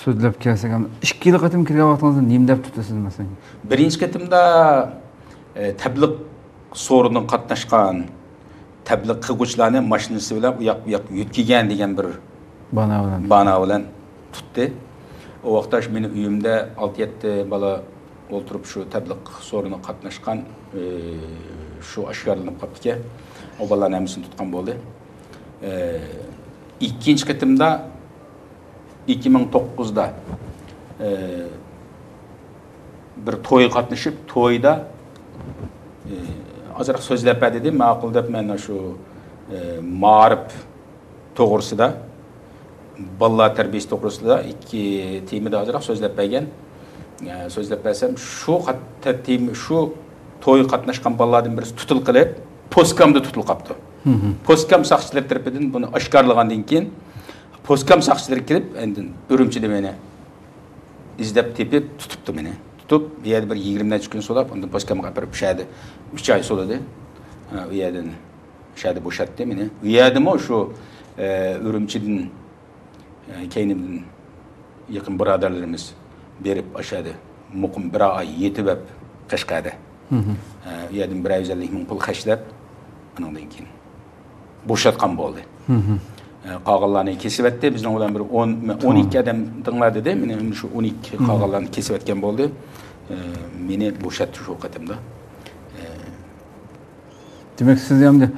so'zlab kelsak ham ikki yil qatim kirgan vaqtingizda nima deb tutasiz masalan? Birinchi qatimda tabliq so'rini qatnashgan tabliq qilguvchilarni mashinasi bilan u yoq bu degan bir bana bilan bana bilan tutdi. O вақташ менің үйімде 6-7 бала отырып шу тәблік сорына қатнашқан шу ашқарылынып қапты ке. О баланың әмісін тұтқан болды. Иккенші кетімді 2009-да бір той қатнышып, тойда азырақ сөздәпә деді, мақыл деп мен шу мағарып тоғырсыда балалар тәрбиесі тоғрысында икки темиде ажырақ сөзлеп берген сөзлеп берсем шу тем шу той катнашкан балаладын бирси тутул кылып поскамды тутул калыптыр поскам сакчылар тарапынан буну ашкарлагандан кейін поскам сақшылар кирип енді үрүмчүдө мені іздеп тепеп тұтыпты мені тұтып бияда бір yigirma нече күн сулап андан поскамга апарып ушаяды үч ай солады. сулады уядын ушаяды мені мени уядымы ушу үрүмчүдүн кейінімден якын бұрадарларымыз беріп ашады мұқым бір ай етіп әп қашқады ұядың бір жүз әллі мың пұл анаңдан кейін бошатқан болды қағылларны кесіп әтті біздің одан бір он он екі адам тыңлады де мен шу 12 екі қағылларны кесіп әткен болды мені бошатты шу қатымда демек сіз енді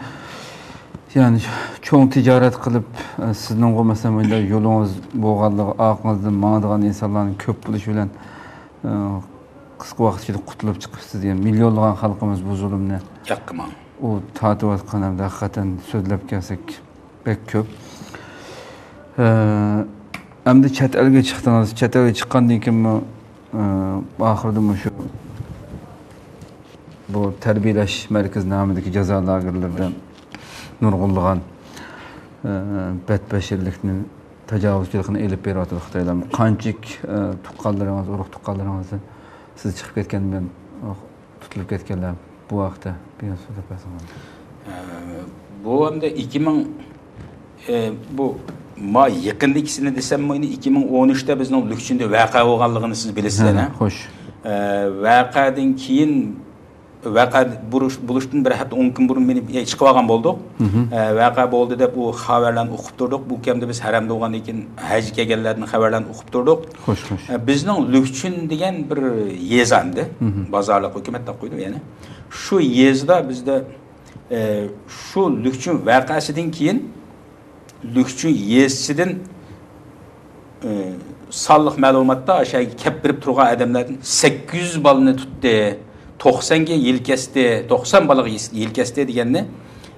ya'ni cho'ng tijorat qilib sizning bo'lmasam bunday yo'lingiz bo'lganligi orqangizdan mangadigan insonlarning ko'p bo'lishi bilan qisqa vaqt ichida qutulib chiqibsiz degan millionlagan xalqimiz bu zulmni yoqqaman u tortayotgan hamda haqiqatdan so'zlab kelsak bek ko'p endi chet elga chiqdingiz chet elga chiqqandan keyin oxirida shu bu? Tarbiyalash markazi nomidagi jazo nurgullugan betbeşirlikini, tajavuzçilikini elip беріп atıdı Xitaylar. қанчик tuqqanlaringiz, urug' tuqqanlaringizni сіз chiqib ketgan bilan tutilib ketganlar bu vaqtda bir so'zlab bersangiz. бұл hamda 2000 bu ma yaqindikisini desam mayni 2013da bizning Lukchunda vaqa bo'lganligini siz bilasizlar. Xo'sh. Vaqadan keyin vaqa bo'lishdan bir hafta o'n kun burun meni chiqib olgan bo'ldik vaqa bo'ldi deb u xabarlarni o'qib turdik bu kamda biz haramda bo'lgandan keyin hajga kelganlarni xabarlarni o'qib turdik xo'sh xo'sh bizning lukchin degan bir yezandi bozorlik hukumatda qo'ydi ya'ni shu yezda bizda shu lukchin vaqasidan keyin lukchun yezchidan sonliq ma'lumotda o'sha kelib birib turgan odamlardan sakkiz yuz bolani tutdi тоқсанге елкесте 90 балығы елкесте дегенні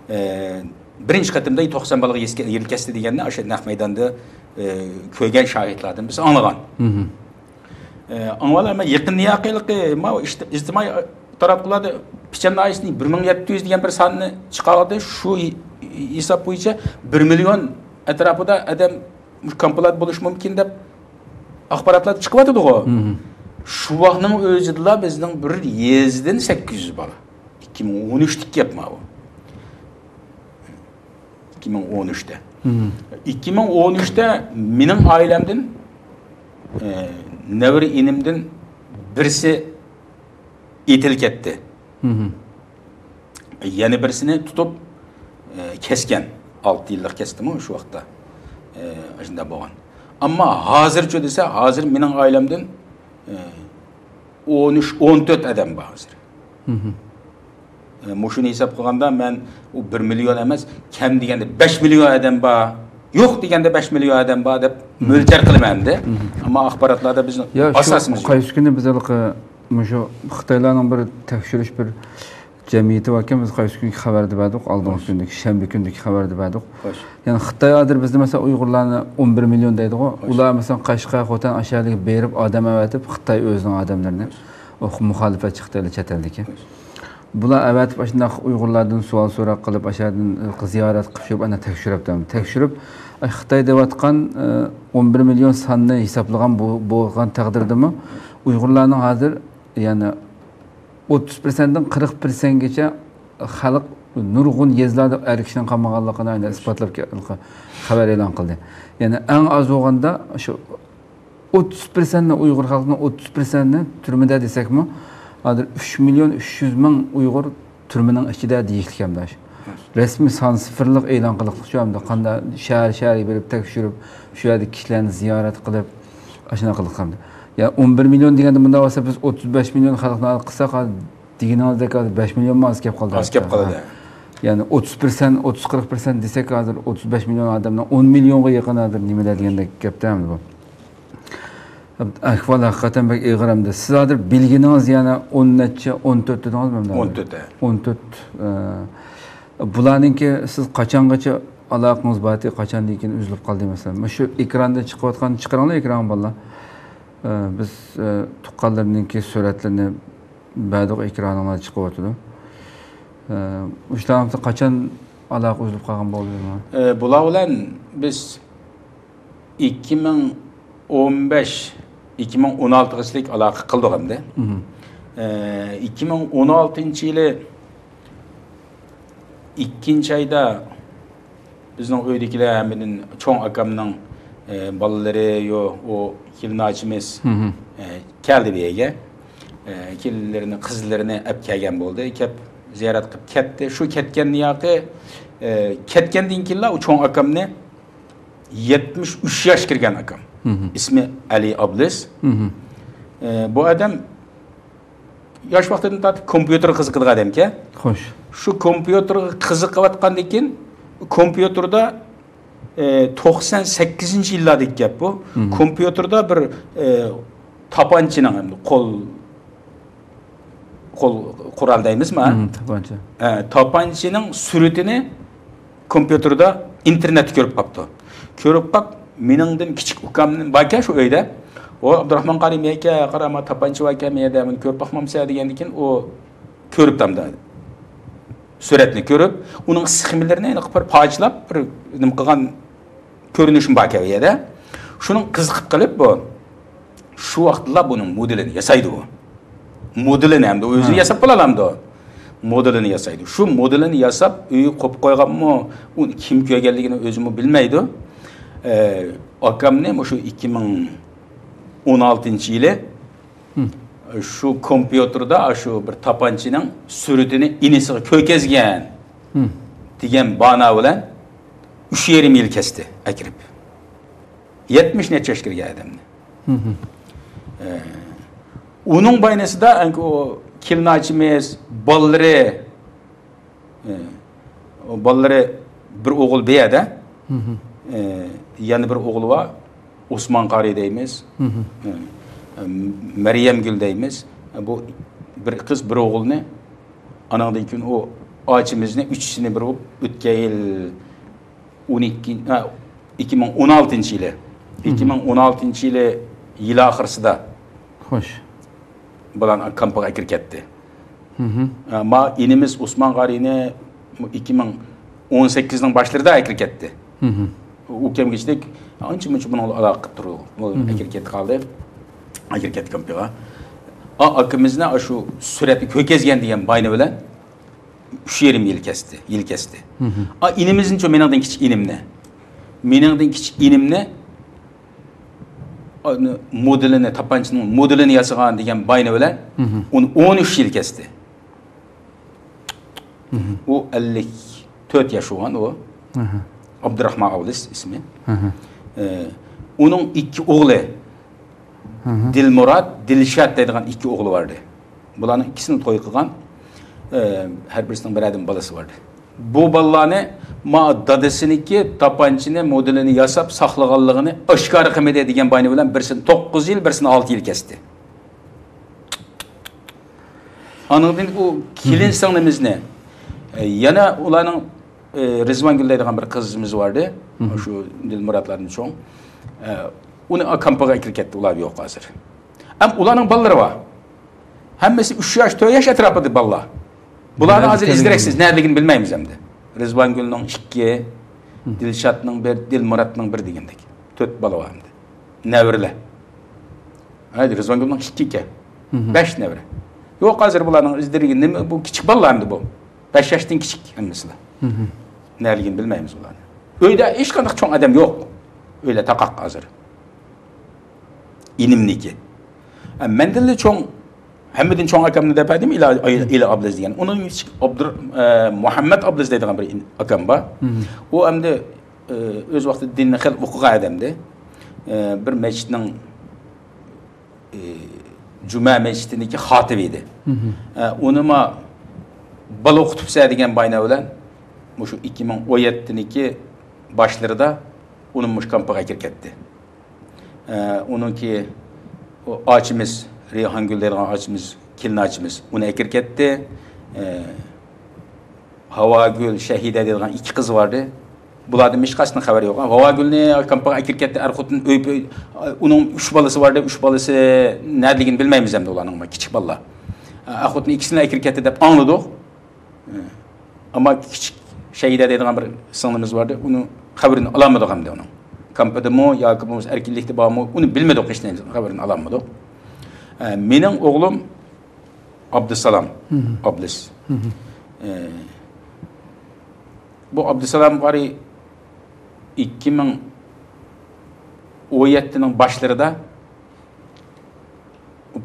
э, бірінші қатымда 90 балығы елкесте дегенні ошо нақ майданды э, ә, көрген шахитладан біз аңлаған. Э, Аңлала ма? Якын яқилықы ма? Ижтимай тарапқылады печенна айсыны бір 1700 деген бір санны шығарды шу есап бойынша 1 миллион әтрапыда адам комплат болуш мүмкін деп шығып Şu vaxtın özü de bizden bir yezden 800 bala. 2013'de yapma bu 2013'de. Hmm. 2013'de benim ailemden e, nevr inimden birisi itilik etti. Hmm. Yeni birisini tutup e, kesken. 6 yıllık kestim o şu vaxtta. e, Ama hazır hozirchi hazır benim ailemden o'n uch o'n to'rt odam bor hozir shuni hisob qilganda men u bir million emas kam deganda besh million odam bor yo'q deganda besh million odam bor deb mo'ljar qilamanda ammo axborotlarda bizni asosimiz qaysi kuni biz shu xitoylarning bir tekshirish bir jamiyati var biz qaysi kungi xabarda berdik oldingi kundagi shanba kundagi xabarda berdik ya'ni xitoy hozir bizni masalan uyg'urlarni o'n bir million deydiku ular masalan qashqa xotan ashyolarga berib odam avatib xitoy o'zining odamlarini muxolifatchi xitoylar chet eldiki bular avatib shundoq uyg'urlardan savol so'roq qilib ashadan ziyorat qilib shurib ana tekshiryapti tekshirib xitoy deyotgan o'n bir million sonni hisoblagan bo'lgan taqdirdami uyg'urlarning hozir ya'ni o'ttiz persentdan qirq persentgacha xalq nurg'un yezlarda er kishining qamalganligini isbotlab xabar e'lon qildi. Ya'ni eng oz bo'lganda shu o'ttiz persentni uyg'ur xalqini o'ttiz persentni turmada desakmi hozir uch million uch yuz ming uyg'ur turmaning ichida deyishlik hamda rasmiy son sifirliq e'lon qilib shu hamda qanday shahar shaharga berib tekshirib shu yerda kishilarni ziyorat qilib shunaqa qilib hamda ya 11 million deganda bunda olsa biz 35 million xalqni qilsak deganimizdek hozir 5 million oz kelib qoldi oz kelib qoladi. Ya'ni 30 persent 30-40 persent desak hozir 35 million odamdan 10 millionga yaqin hozir nimalar degandek gapda bu. Ahvol haqiqatdan bak ig'ir hamda siz hozir bilginingiz yana 10 necha 14 dedingizmi 14 14 bularninki siz qachongacha aloqangiz bor qachondan keyin uzilib qoldi masalan? Shu ekranda chiqayotgan chiqaringlar ekran bolalar biz tuqqanlarninki suratlarini badiq ekraninglar chiqyotidi shularni qachon aloqa uzilib qolgan bo'ldi bular bilan biz ikki ming o'n besh ikki ming o'n oltigachilik aloqa qildik hamda ikki ming o'n oltinchi yili ikkinchi oyda bizning uydagilar hammadan cho'ng akamning bolaları yo o kilinacımız e, keldi bir yerge. E, kilinlerini, kızlarını hep kelgen oldu. Kep ziyaret kılıp ketdi. Şu ketken niyakı e, ketkendan keyin o cho'ng akamni 73 yosh kirgan akam. ismi Ali Ablis. E, bu odam yosh vaqtidan tortib kompyuter qiziqadigan odamka. Xo'sh. Shu kompyuterga qiziqayotgandan keyin kompyuterda 98 yillardagi gap bu. Kompyuterda bir tapanchani qo'l qo'l qurol deymizmi tapancha. Tapanchaning suratini kompyuterda internetda ko'rib qolibdi ko'rib qolib meningdan kichik ukamni bor ekan shu uyda. O abdurahmon qarim aka qarama tapancha bor ekan men buni ko'rib boqmamsan degandan keyin u ko'rib suratni ko'rib uning sxemalarini bir pochlab bir nima qilgan ko'rinishim bor ekan u yerda shuni qiziqib qilib bu. Shu vaqtda buning modelini yasaydi u modelini hamda o'zini yasab qolalamdi modelini yasaydi shu modelini yasab uyi qo'yib qo'yganmi uni kim ko'rganligini o'zimi bilmaydi akamni shu ikki ming o'n oltinchi yili shu kompyuterda shu bir tapanchaning suratini inisiga ko'kazgan degan bano bilan üşüyerim il kesti ekirip. 70 ne çeşkir geldim. Hı hı. Ee, onun baynası da yani o kilnacımız, balları, e, o balları bir oğul beye de, hı hı. E, yani bir oğul var, Osman Kari deyimiz, hı hı. E, e Meryem Gül deyimiz. E, bu bir kız bir oğul ne? Anadaki o ağacımız ne? Üçsini bir oğul, ütkeyil, 12 2016 yili. 2016 yili yil oxirisida xo'sh. bularni kampaga kirib ketdi ma inimiz usmon g'ariyni ikki ming o'n sakkizni boshlarida kirib ancha muncha buni ketib qoldi. Shu suratni degan bilan uch yarim yil kesdi yil kesdi a inimizni meningdan kichik inimni meningdan kichik inimni modelini tapanchani modelini yasagan degan bayni bilan uni o'n uch yil kesdi u ellik to'rt yosh bo'lgan u abdurahmon avlis ismi. Ee, onun ikki o'g'li dilmurod dilshod deydigan ikki o'g'li vardı. bularni ikkisini to'y qilgan e, har birisining bir adam bolasi vardı. bu bolalarni ma dadasiniki tapanchini modelini yasab saqlaganligini oshkor qilmaydi degan bayni bilan birisini to'qqiz yil birisini olti yil kesdi Anıdın o kilin sanımızne e, yana ulanın e, Rizvan deydigan bir kızımız vardı. Şu Dilmuratların çoğun. E, onu kampaga kirip ketdi, ular yok hazır. Hem ulanın balları var. Hemmesi 3 yaş, 4 yaş etrafıdır ballar. Bularni hozir izdirəksiz, nədirligini білмейміз həm də. Rizvan Gül'nün 2, Dilşat'nın 1, Dilmurat'nın 1 degendek. 4 bala var həm də. Nəvrlə. Haydi 2 5 bu kiçik bala həm bu. 5 yaşdan kiçik həmisi də. Nədirligini bilməyimiz bularını. Öydə heç qandaq çox adam yox. Öylə Hamidin cho'ng akamni deb aytdim ila ila ablas degan. Uning Abdur e, Muhammad ablas deydigan bir akam bor. U e, o'z vaqtida dinni xil o'qigan odamdi. E, bir masjidning Cuma masjidiniki xatibi edi. Uni ma balo o'qitibsa degan bayna bilan shu 2017niki boshlarida uni mush kampaga kirib ketdi. Uningki o ochimiz Reyhan Güller'in açımız, kilin açımız. Onu ekir gitti. Ee, Hava Gül, Şehide dediğin iki kız vardı. Bulardan hiç kaçının haberi yok. Hava Gül ne kampağa ekir gitti. Erkut'un öyüp öyüp. Onun üç balısı vardı. Üç balısı nereligini bilmeyimiz hem de olanın ama küçük balla. Erkut'un ikisini ekir gitti de anladık. Ee, ama küçük Şehide dediğin bir sınırımız vardı. Onu haberini alamadık hem de onun. Kampada mı, Yakup'umuz erkillikte bağ mı, onu bilmedik işte haberini alamadık. Ee, mening o'g'lim abdusalom oblis Ee, bu abdusalom qari ikki ming o'n yettining boshlarida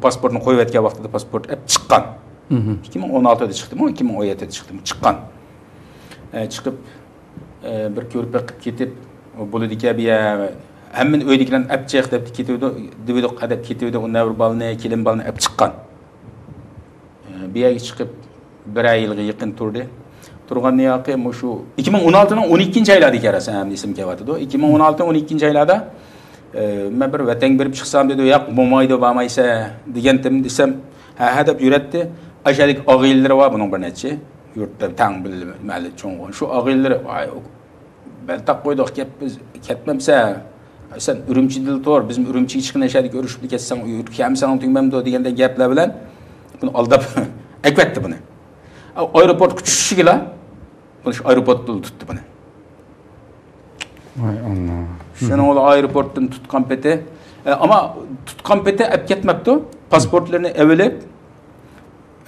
pasportni qo'yib yotgan vaqtida pasport olib chiqqan. ikki ming o'n oltida chiqdimi ikki ming o'n yettida chiqdimi chiqqan. Chiqib e, bir ko'rpa qilib ketib Hemen öydekilerin hep çek dep ketiyordu, dübüdük edep ketiyordu, o nevr balını, kilim balını hep çıkan. Bir ay çıkıp bir ay yılga yakın turdu. Turgan niyaqı mu şu 2016'nın 12. ayladı kerası hem isim kevatıdı. 2016'nın 12. aylada ben bir vatan berip çıksam dedi, yak mumaydı bamaysa digentim desem, ha ha dep yüretti. Aşağıdaki ağıyları var bunun bir neçe. Yurtta tang bilmeli çoğun. Şu ağıyları, ben tak koyduk, ketmemse sen urumchida tur biz urumchiga chiqib yashadik urushib ketsang kamsan tugmamdi degandek gaplar bilan buni aldab aytyapti buni aeroport kuchishigila buni shu aeroportda tutdi buni voy alloh shuni o'zi aeroportdan tutgan peti ama tutgan peti olib ketmabdi pasportlarini evilib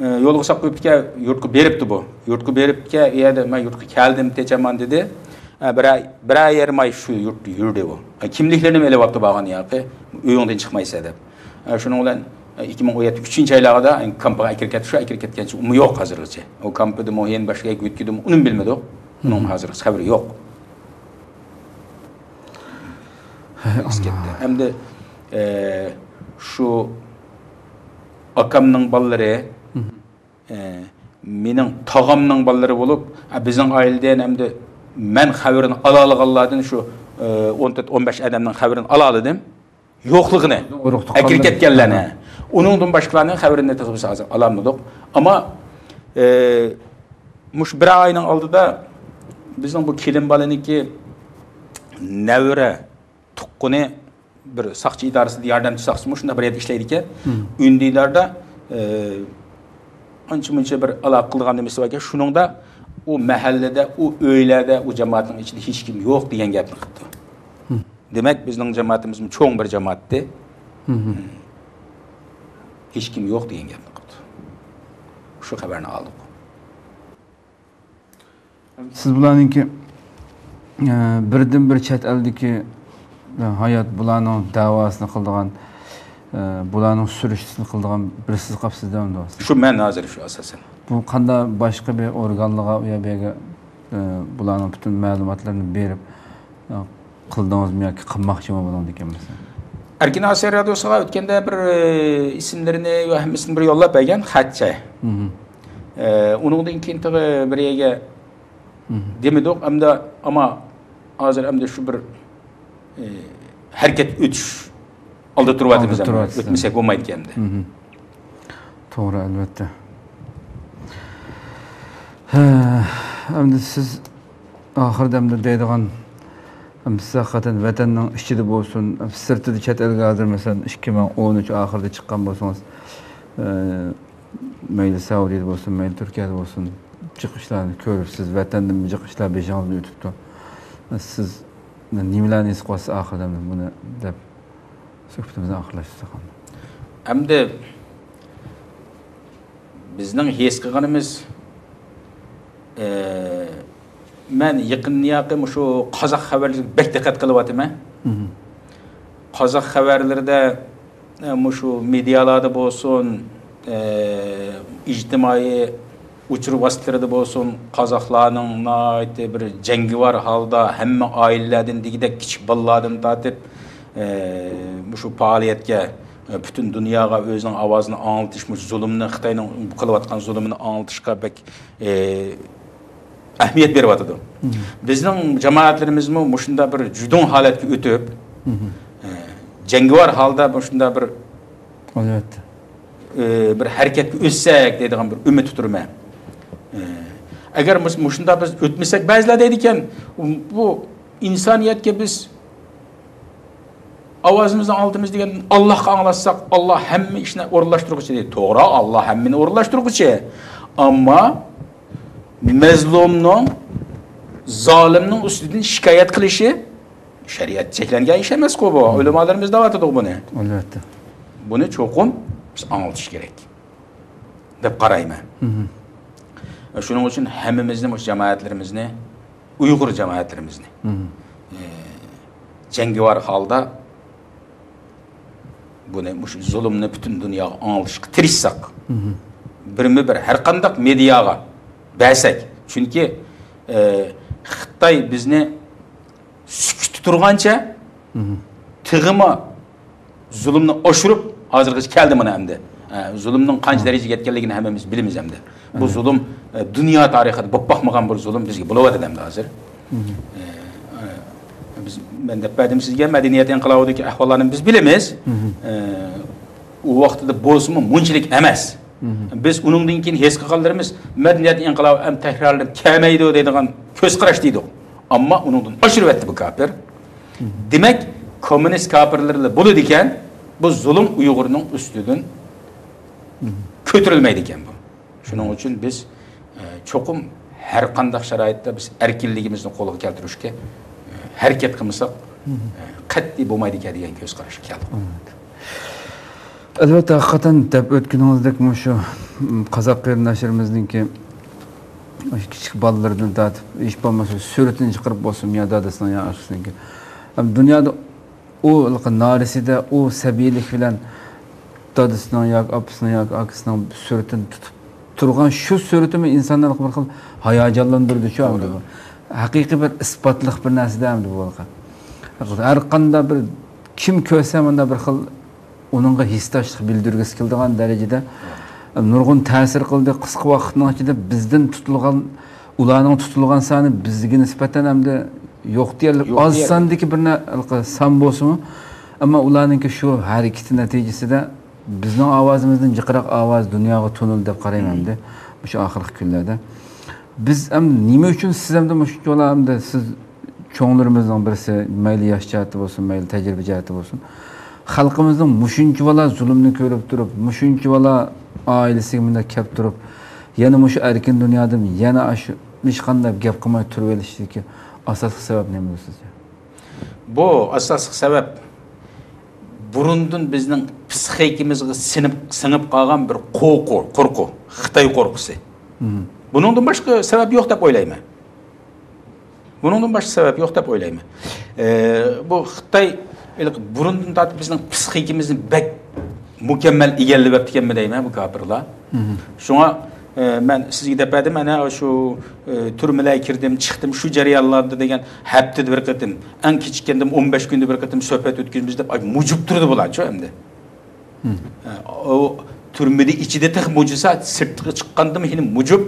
yo'lga solib qo'yibdi yurtga beribdi bu. Yurtga beribdi yerda man yurtga keldim techaman dedi. bir ay, Ә, бір ай ярым ай шу юрт юрде ол. Ә, Кимдиклерин элеп алып баган яки ә, үйүңдөн чыкмайсың деп. Ошону менен эки миң он үчүнчү айлагыда кампага кирип кетип ушу кирип кеткенче уму жок азыргыча о кампыдымы о ээн башка күткүдүм унун билмедик унун азыргыча хабери баллары менің тағамның баллары болып біздің әмді men xabarini ala olganlardan shu o'n to'rt o'n besh odamning xabarini ola oldim yo'qligini akil ketganlarni uningdan boshqalarni xabarini biz hozir ololmadik ammo mush bir oyning oldida bizning bu kelin bolaniki navra tuqquni bir soqchi idorasida yordamchi soqchi shunda bir yerda ishlaydi ekan undiylarda ancha muncha bir aloqa qilgan nimasi bor ekan shuningda u mahallada u uylarda u jamoatning ichida hech kim yo'q degan gapni qilibdi demak bizning jamoatimiz cho'ng bir jamoatda hech kim yo'q degan gapni qilibdi shu xabarni oldik siz bularninki birdan bir chet eldagi hayot bularning davosini qildigan bularning surishini qildigan birsiz qolibsizda unda shu man hozir shu asosan bu qanday boshqa bir organlarga u yoqga e, bularning butun ma'lumotlarini berib e, qildingizmi yoki qilmoqchimi bo'lgan ekanmiz erkin osiyo radiosiga o'tganda bir e, ismlarini va hammasini bir yo'llab bergan xatcha. Uningdan keyin tig'i bir yerga demadik hamda ammo hozir hamda shu bir harakat o'tish oldida turyapmiz o'tmasak bo'lmaydi to'g'ri albatta әмді сіз ақырда әмді дейдіған әмді сіз ақатын вәтіннің ішчеді болсын сұртыды чәт әлгі әдірмесен 2013 ақырды шыққан болсыңыз э, мәйлі Саудиді болсын, мәйлі Түркияді болсын чықышларын көріп сіз вәтіндің бі чықышлар бе жаңызды өтіп сіз немілән есі қуасыз ақырда бұны деп сөкпітіміз ақырлашысы қанды әмді біздің ескі ғанымыз man yaqin yaqin shu qozoq xabarlariga bek diqqat qilyapman qozoq xabarlarida shu medialarda bo'lsin ijtimoiy uçurup vositalarida bo'lsin qozoqlarning bir jangovar holda hamma oilalardan degidek kichik bolalardan tortib shu faoliyatga butun dunyoga o'zining ovozini anglitish zulmni xitoyning qilayotgan zulmini anglitishga bek ahamiyat beryotidi bizning jamoatlarimizmi shunda bir judon holatga o'tib jangovar holda shunda bir albatta bir harakatga o'tsak deydigan bir umid turaman agar shunda biz o'tmasak ba'zilar deydi ekan bu insoniyatga biz ovozimizni oldimiz degan allohga anglatsak olloh hamma ishni o'rinlashtirguchi deydi to'g'ri olloh hammani o'rinlashtirguchi ammo mazlumning zolimning ustidan shikoyat qilishi shariat cheklangan ish emasku bu. Ulamolarimiz deyotidi buni. Albatta. Buni cho'qim biz anglatish kerak deb qarayman. Shuning uchun hammamizni jamoatlarimizni uyg'ur jamoatlarimizni jangovar holda buni shu zulmni butun dunyoga anglitishga tirishsak birma bir har qandaq mediaga bersak chunki xitoy bizni sukutda turgancha tig'ima zulmni oshirib hozirgacha keldi mana endi zulmning qancha darajaga yetganligini hammamiz bilamiz endi bu zulm dunyo tarixida bo'lib boqmagan bir zulm bizga bo'lyapti endi hozir. Biz men deb berdim sizga madaniyat inqilobidagi ahvollarni biz bilamiz. U vaqtida bo'lsinmi bunchalik emas biz uningdan keyin his qilganlarimiz madaniyat inqilobi ham takrorlanib kelmaydi deydigan ko'z qarash deydi ammo uningdan oshiryapti bu kofir. Demak kommunist kofirlarlar bo'ladi ekan bu zulm uyg'urning ustidan ko'tarilmaydi ekan bu. Shuning uchun biz cho'qim har qanday sharoitda biz erkinligimizni qo'lga keltirishga harakat qilmasak qat'iy bo'lmaydi ekan degan ko'z qarashga keldi albatta haqiqatdan deb o'tganingizdek shu qozoq nashrimizniki kichik bolalardan tortib hech bo'lmasa suratini chiqarib bo'lsin yo dadasining yo akhisiniki dunyoda u norisida u sabiylik bilan dadasining yoki opasining yoki akasining suratini tutib turgan shu suratimi insonlarni bir xil hayajonlantirdi shu haqiqiy bir isbotliq bir narsada har qanday bir kim ko'rsa mana bir xil оныңға хисташтық білдіргісі сқылдыған дәрежеде нұрғын тәсір қылды қысқы уақыттың ішінде біздің тұтылған уланың тұтылған саны бізге нисбатан әмді жоқ дерлік аз сандеки бір сан болсымы? Әмма уланыңки шу әрекеті нәтижесінде біздің авазымыздың жықырақ аваз дүнияға тонылды деп қараймын әмді мұшы ақырғы күндерде біз әм неме үшін сіз әмді мұшы жолы әмді? Сіз чоңларымыздың бірісі мәйлі жас жаты болсын мәйлі тәжірибе жаты болсын xalqimizning mushunchavala zulmni ko'rib turib mushunchavala oilasiga bunday kelib turib yana mushu erkin dunyoda yana shu hech qanday gap qilmay turib olishligi asosiy sabab nima sizce bu asosiy sabab burundan bizning psixikimizga sinib singib qolgan bir qo'rquv qo'rquv xitoy qo'rqusi buningdan boshqa sabab yo'q deb o'ylayman buningdan boshqa sabab yo'q deb o'ylayman bu xitoy burundan tortib bizning psixikamizni bak mukammal egallab yotganmi deyman bu kofirlar shunga e, ben sizge dep edim ana şu e, türmeler kirdim çıktım şu jarayonlarda degan haftada bir qatim en kichikkendim 15 kunda bir qatim sohbet o'tkazamiz deb mujup turdi bularchi endi o turmada ichida tiq mujisa sirtqa chiqqandim yine mujub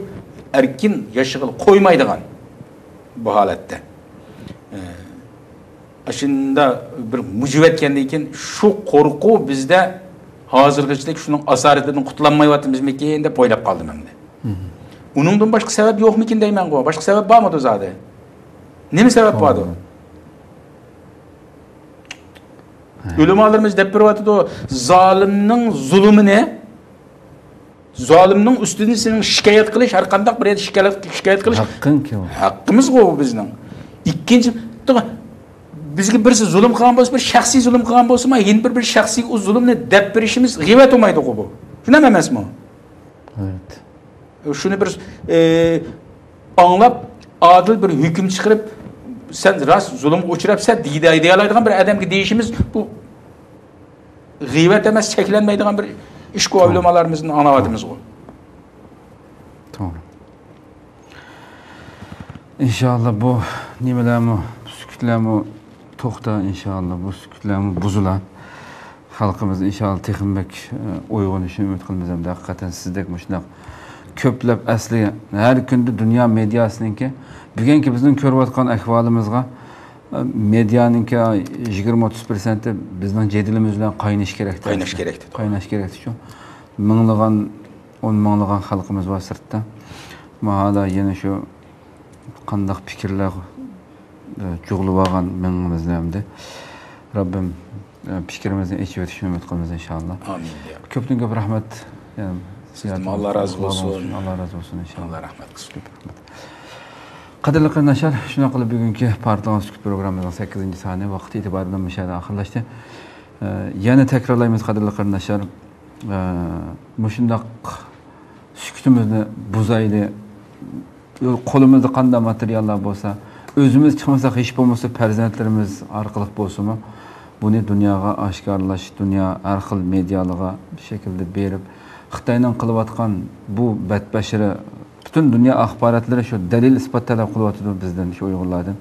erkin yashig'il qo'ymaydigan bu holatda shunda bir mujib etgandan keyin shu qo'rquv bizda hozirgichalik shuning asoratidan qutulolmayapmizmikin deb o'ylab qoldim endi uningdan boshqa sabab yo'qmikin deyman ku boshqa sabab bormidi zodi nima sabab bordi ulamolarimiz deb beryapti o zolimning zulmini zolimning ustidan sening shikoyat qilish har qanday bir shikoyat qilish haqqingki u haqqimiz bu bizning ikkinchi bizga birisi zulm qilgan bo'lsa bir shaxsiy zulm qilgan bo'lsa yana bir bir shaxsiy u zulmni deb berishimiz g'iybat bo'lmaydi bu. Shunday emasmi? Evet. Shuni bir e, anglab adil bir hukm chiqarib sen rost zulm uchrabsan deydi deyalaydigan bir odamga deyishimiz bu g'iybat emas cheklanmaydigan bir ish ku ulamolarimizni anavatimiz bu to'g'ri inshaalloh bu nimalarmi sukutlarmi to'xta inshaalloh bu sukutlarmi buzilan. Xalqimiz inshaalloh texmbek uyg'onishini umid qilamiz hamda haqiqatdan sizdek shundoq ko'plab asli har kunda dunyo mediasiniki bizning ko'rayotgan ahvolimizga medianiki yigirma o'ttiz persenti bizning jedilimiz bilan qaynash kerak qaynash kerak qaynash kerak shu minglagan o'n minglagan xalqimiz bor sirtda. Mahala yana shu qandaq fikrlar jug'ilib olgan mingimizni hamda robbim fikrimizni echib o'tishini umid qilamiz inshaalloh amin ko'pdan ko'p rahmat Sizdan Allah razı olsun. alloh razı olsun inshaalloh Allah rahmet kılsın. qadrli qarindoshlar shunaqa qilib bugungi partiyalar sukut programmamizning sakkizinchi soni vaqt e'tiboridan mushada oxirlashdi yana takrorlaymiz qadrli qarindoshlar mushundoq sukutimizni buzayli qo'limizda qanday materiallar bo'lsa o'zimiz chiqmasak hech bo'lmasa farzandlarimiz orqali bo'lsinmi buni dunyoga oshkorlash dunyo har xil medialarga bir shaklda berib xitoyning qilayotgan bu badbashiri butun dunyo axborotlari shu dalil isbot talab qilyotidi bizdan shu uyg'urlardan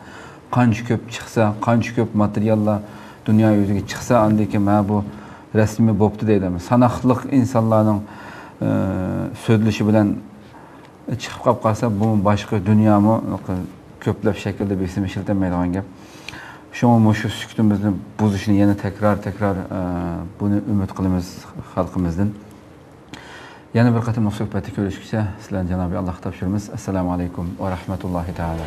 qancha ko'p chiqsa qancha ko'p materiallar dunyo yuziga chiqsa andan keyin mana bu rasmiy bo'pti deydimi sanoqli insonlarning e, so'zlishi bilan chiqib e, qolib qolsa bu boshqa dunyomi ko'plab shaklda besim ishlatilmaydigan gap shu shu sukutimizni buzishni yana takror takror e, buni umid qilamiz xalqimizdan. Yana bir qatim suhbatda ko'rishguncha sizlarni janobiy allohga topshiramiz. Assalomu alaykum va rahmatullohi taala